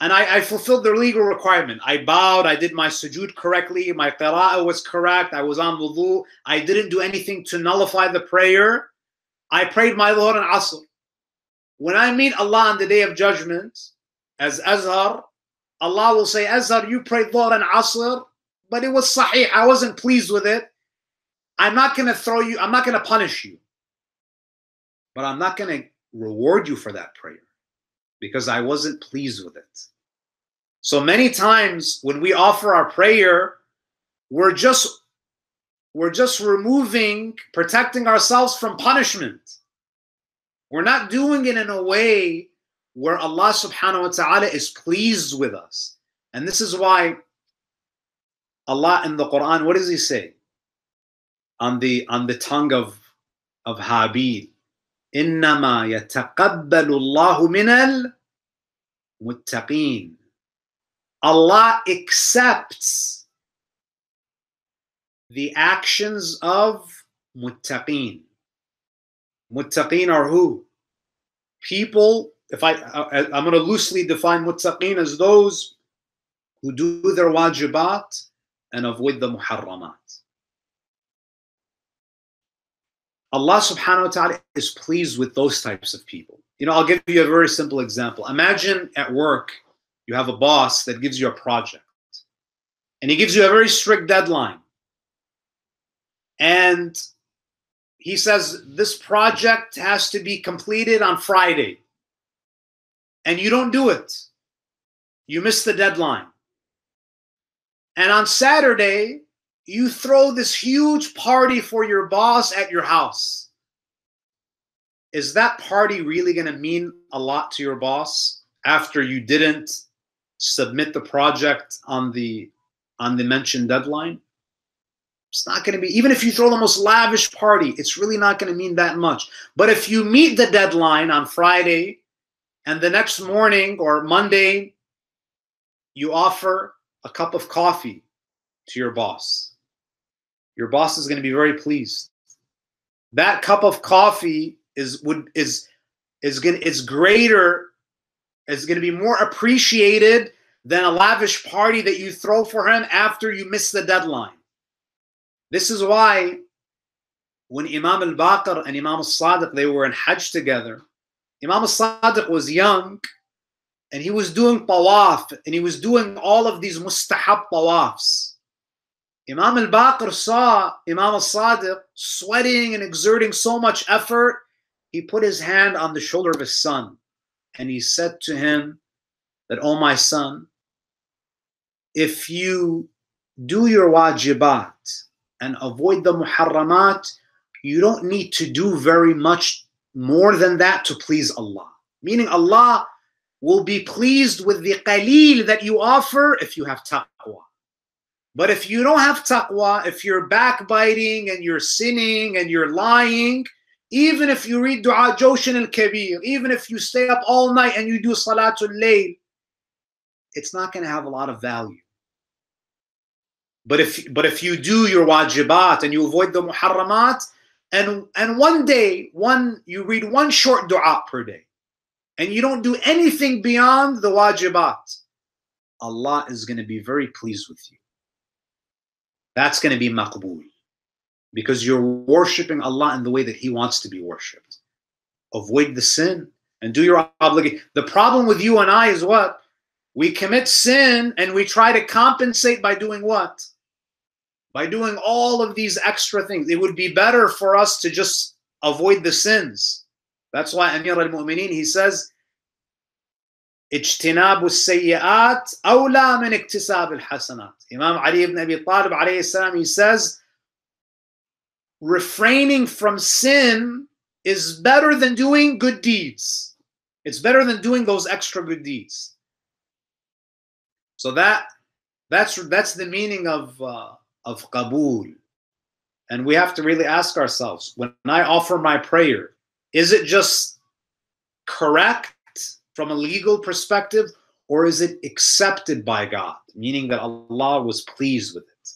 S1: and I, I, fulfilled the legal requirement. I bowed, I did my sujood correctly, my qira'ah was correct, I was on wudu, I didn't do anything to nullify the prayer. I prayed my Dhuhr and Asr. When I meet Allah on the day of judgment as Azhar, Allah will say, Azhar, you prayed Dhuhr and Asr, but it was sahih, I wasn't pleased with it. I'm not going to throw you, I'm not going to punish you, but I'm not going to reward you for that prayer because I wasn't pleased with it. So many times when we offer our prayer, we're just we're just removing, protecting ourselves from punishment. We're not doing it in a way where Allah subhanahu wa ta'ala is pleased with us. And this is why Allah in the Quran, what does he say? On the on the tongue of of Habil. إنما يتقبل الله من المتقين. Allah accepts the actions of muttaqeen. Muttaqeen are who? People, if I, I I'm going to loosely define muttaqeen as those who do their wajibat and avoid the muharramat. Allah subhanahu wa ta'ala is pleased with those types of people. You know, I'll give you a very simple example. Imagine at work, you have a boss that gives you a project, and he gives you a very strict deadline. And he says, This project has to be completed on Friday. And you don't do it, you miss the deadline. And on Saturday, you throw this huge party for your boss at your house. Is that party really going to mean a lot to your boss after you didn't submit the project on the on the mentioned deadline? It's not going to be even if you throw the most lavish party, it's really not going to mean that much. But if you meet the deadline on Friday and the next morning or Monday you offer a cup of coffee to your boss. Your boss is going to be very pleased. That cup of coffee is would is is going is greater is going to be more appreciated than a lavish party that you throw for him after you miss the deadline. This is why when Imam al-Baqir and Imam al-Sadiq they were in Hajj together, Imam al-Sadiq was young and he was doing tawaf and he was doing all of these mustahab tawafs. Imam al-Baqir saw Imam al-Sadiq sweating and exerting so much effort, he put his hand on the shoulder of his son and he said to him that, oh my son, if you do your wajibat and avoid the muharramat, you don't need to do very much more than that to please Allah. Meaning Allah will be pleased with the qaleel that you offer if you have taqwa. But if you don't have taqwa, if you're backbiting and you're sinning and you're lying, even if you read Dua Joshin al Kabir, even if you stay up all night and you do Salatul Layl, it's not going to have a lot of value. But if but if you do your wajibat and you avoid the muharramat, and and one day, one you read one short dua per day, and you don't do anything beyond the wajibat, Allah is going to be very pleased with you. That's going to be maqbool. Because you're worshiping Allah in the way that He wants to be worshipped. Avoid the sin and do your obligation. The problem with you and I is what? We commit sin and we try to compensate by doing what? By doing all of these extra things. It would be better for us to just avoid the sins. That's why Amir al-Mu'mineen, he says, اجتناب السيئات أولى من اكتساب الحسنات. Imam Ali ibn Abi Talib alayhi salam, he says, refraining from sin is better than doing good deeds. It's better than doing those extra good deeds. So that that's that's the meaning of uh, of qabul. And we have to really ask ourselves when I offer my prayer, is it just correct From a legal perspective or is it accepted by God, meaning that Allah was pleased with it?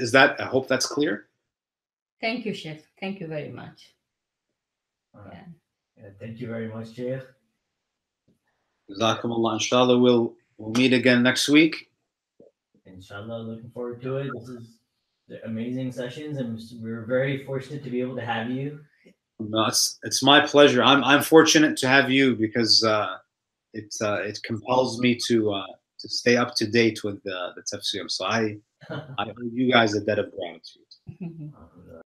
S1: Is that, I hope that's clear?
S3: Thank you, Sheikh. Thank you very much.
S2: Yeah. yeah thank you very much, Sheikh.
S1: Jazakumullah. Inshallah, we'll, we'll meet again next week.
S2: Inshallah, looking forward to it. This is the amazing sessions, and we're very fortunate to be able to have you.
S1: No, it's it's my pleasure. I'm I'm fortunate to have you because uh, it uh, it compels me to uh, to stay up to date with the the tafsir. So I I owe you guys a debt of gratitude.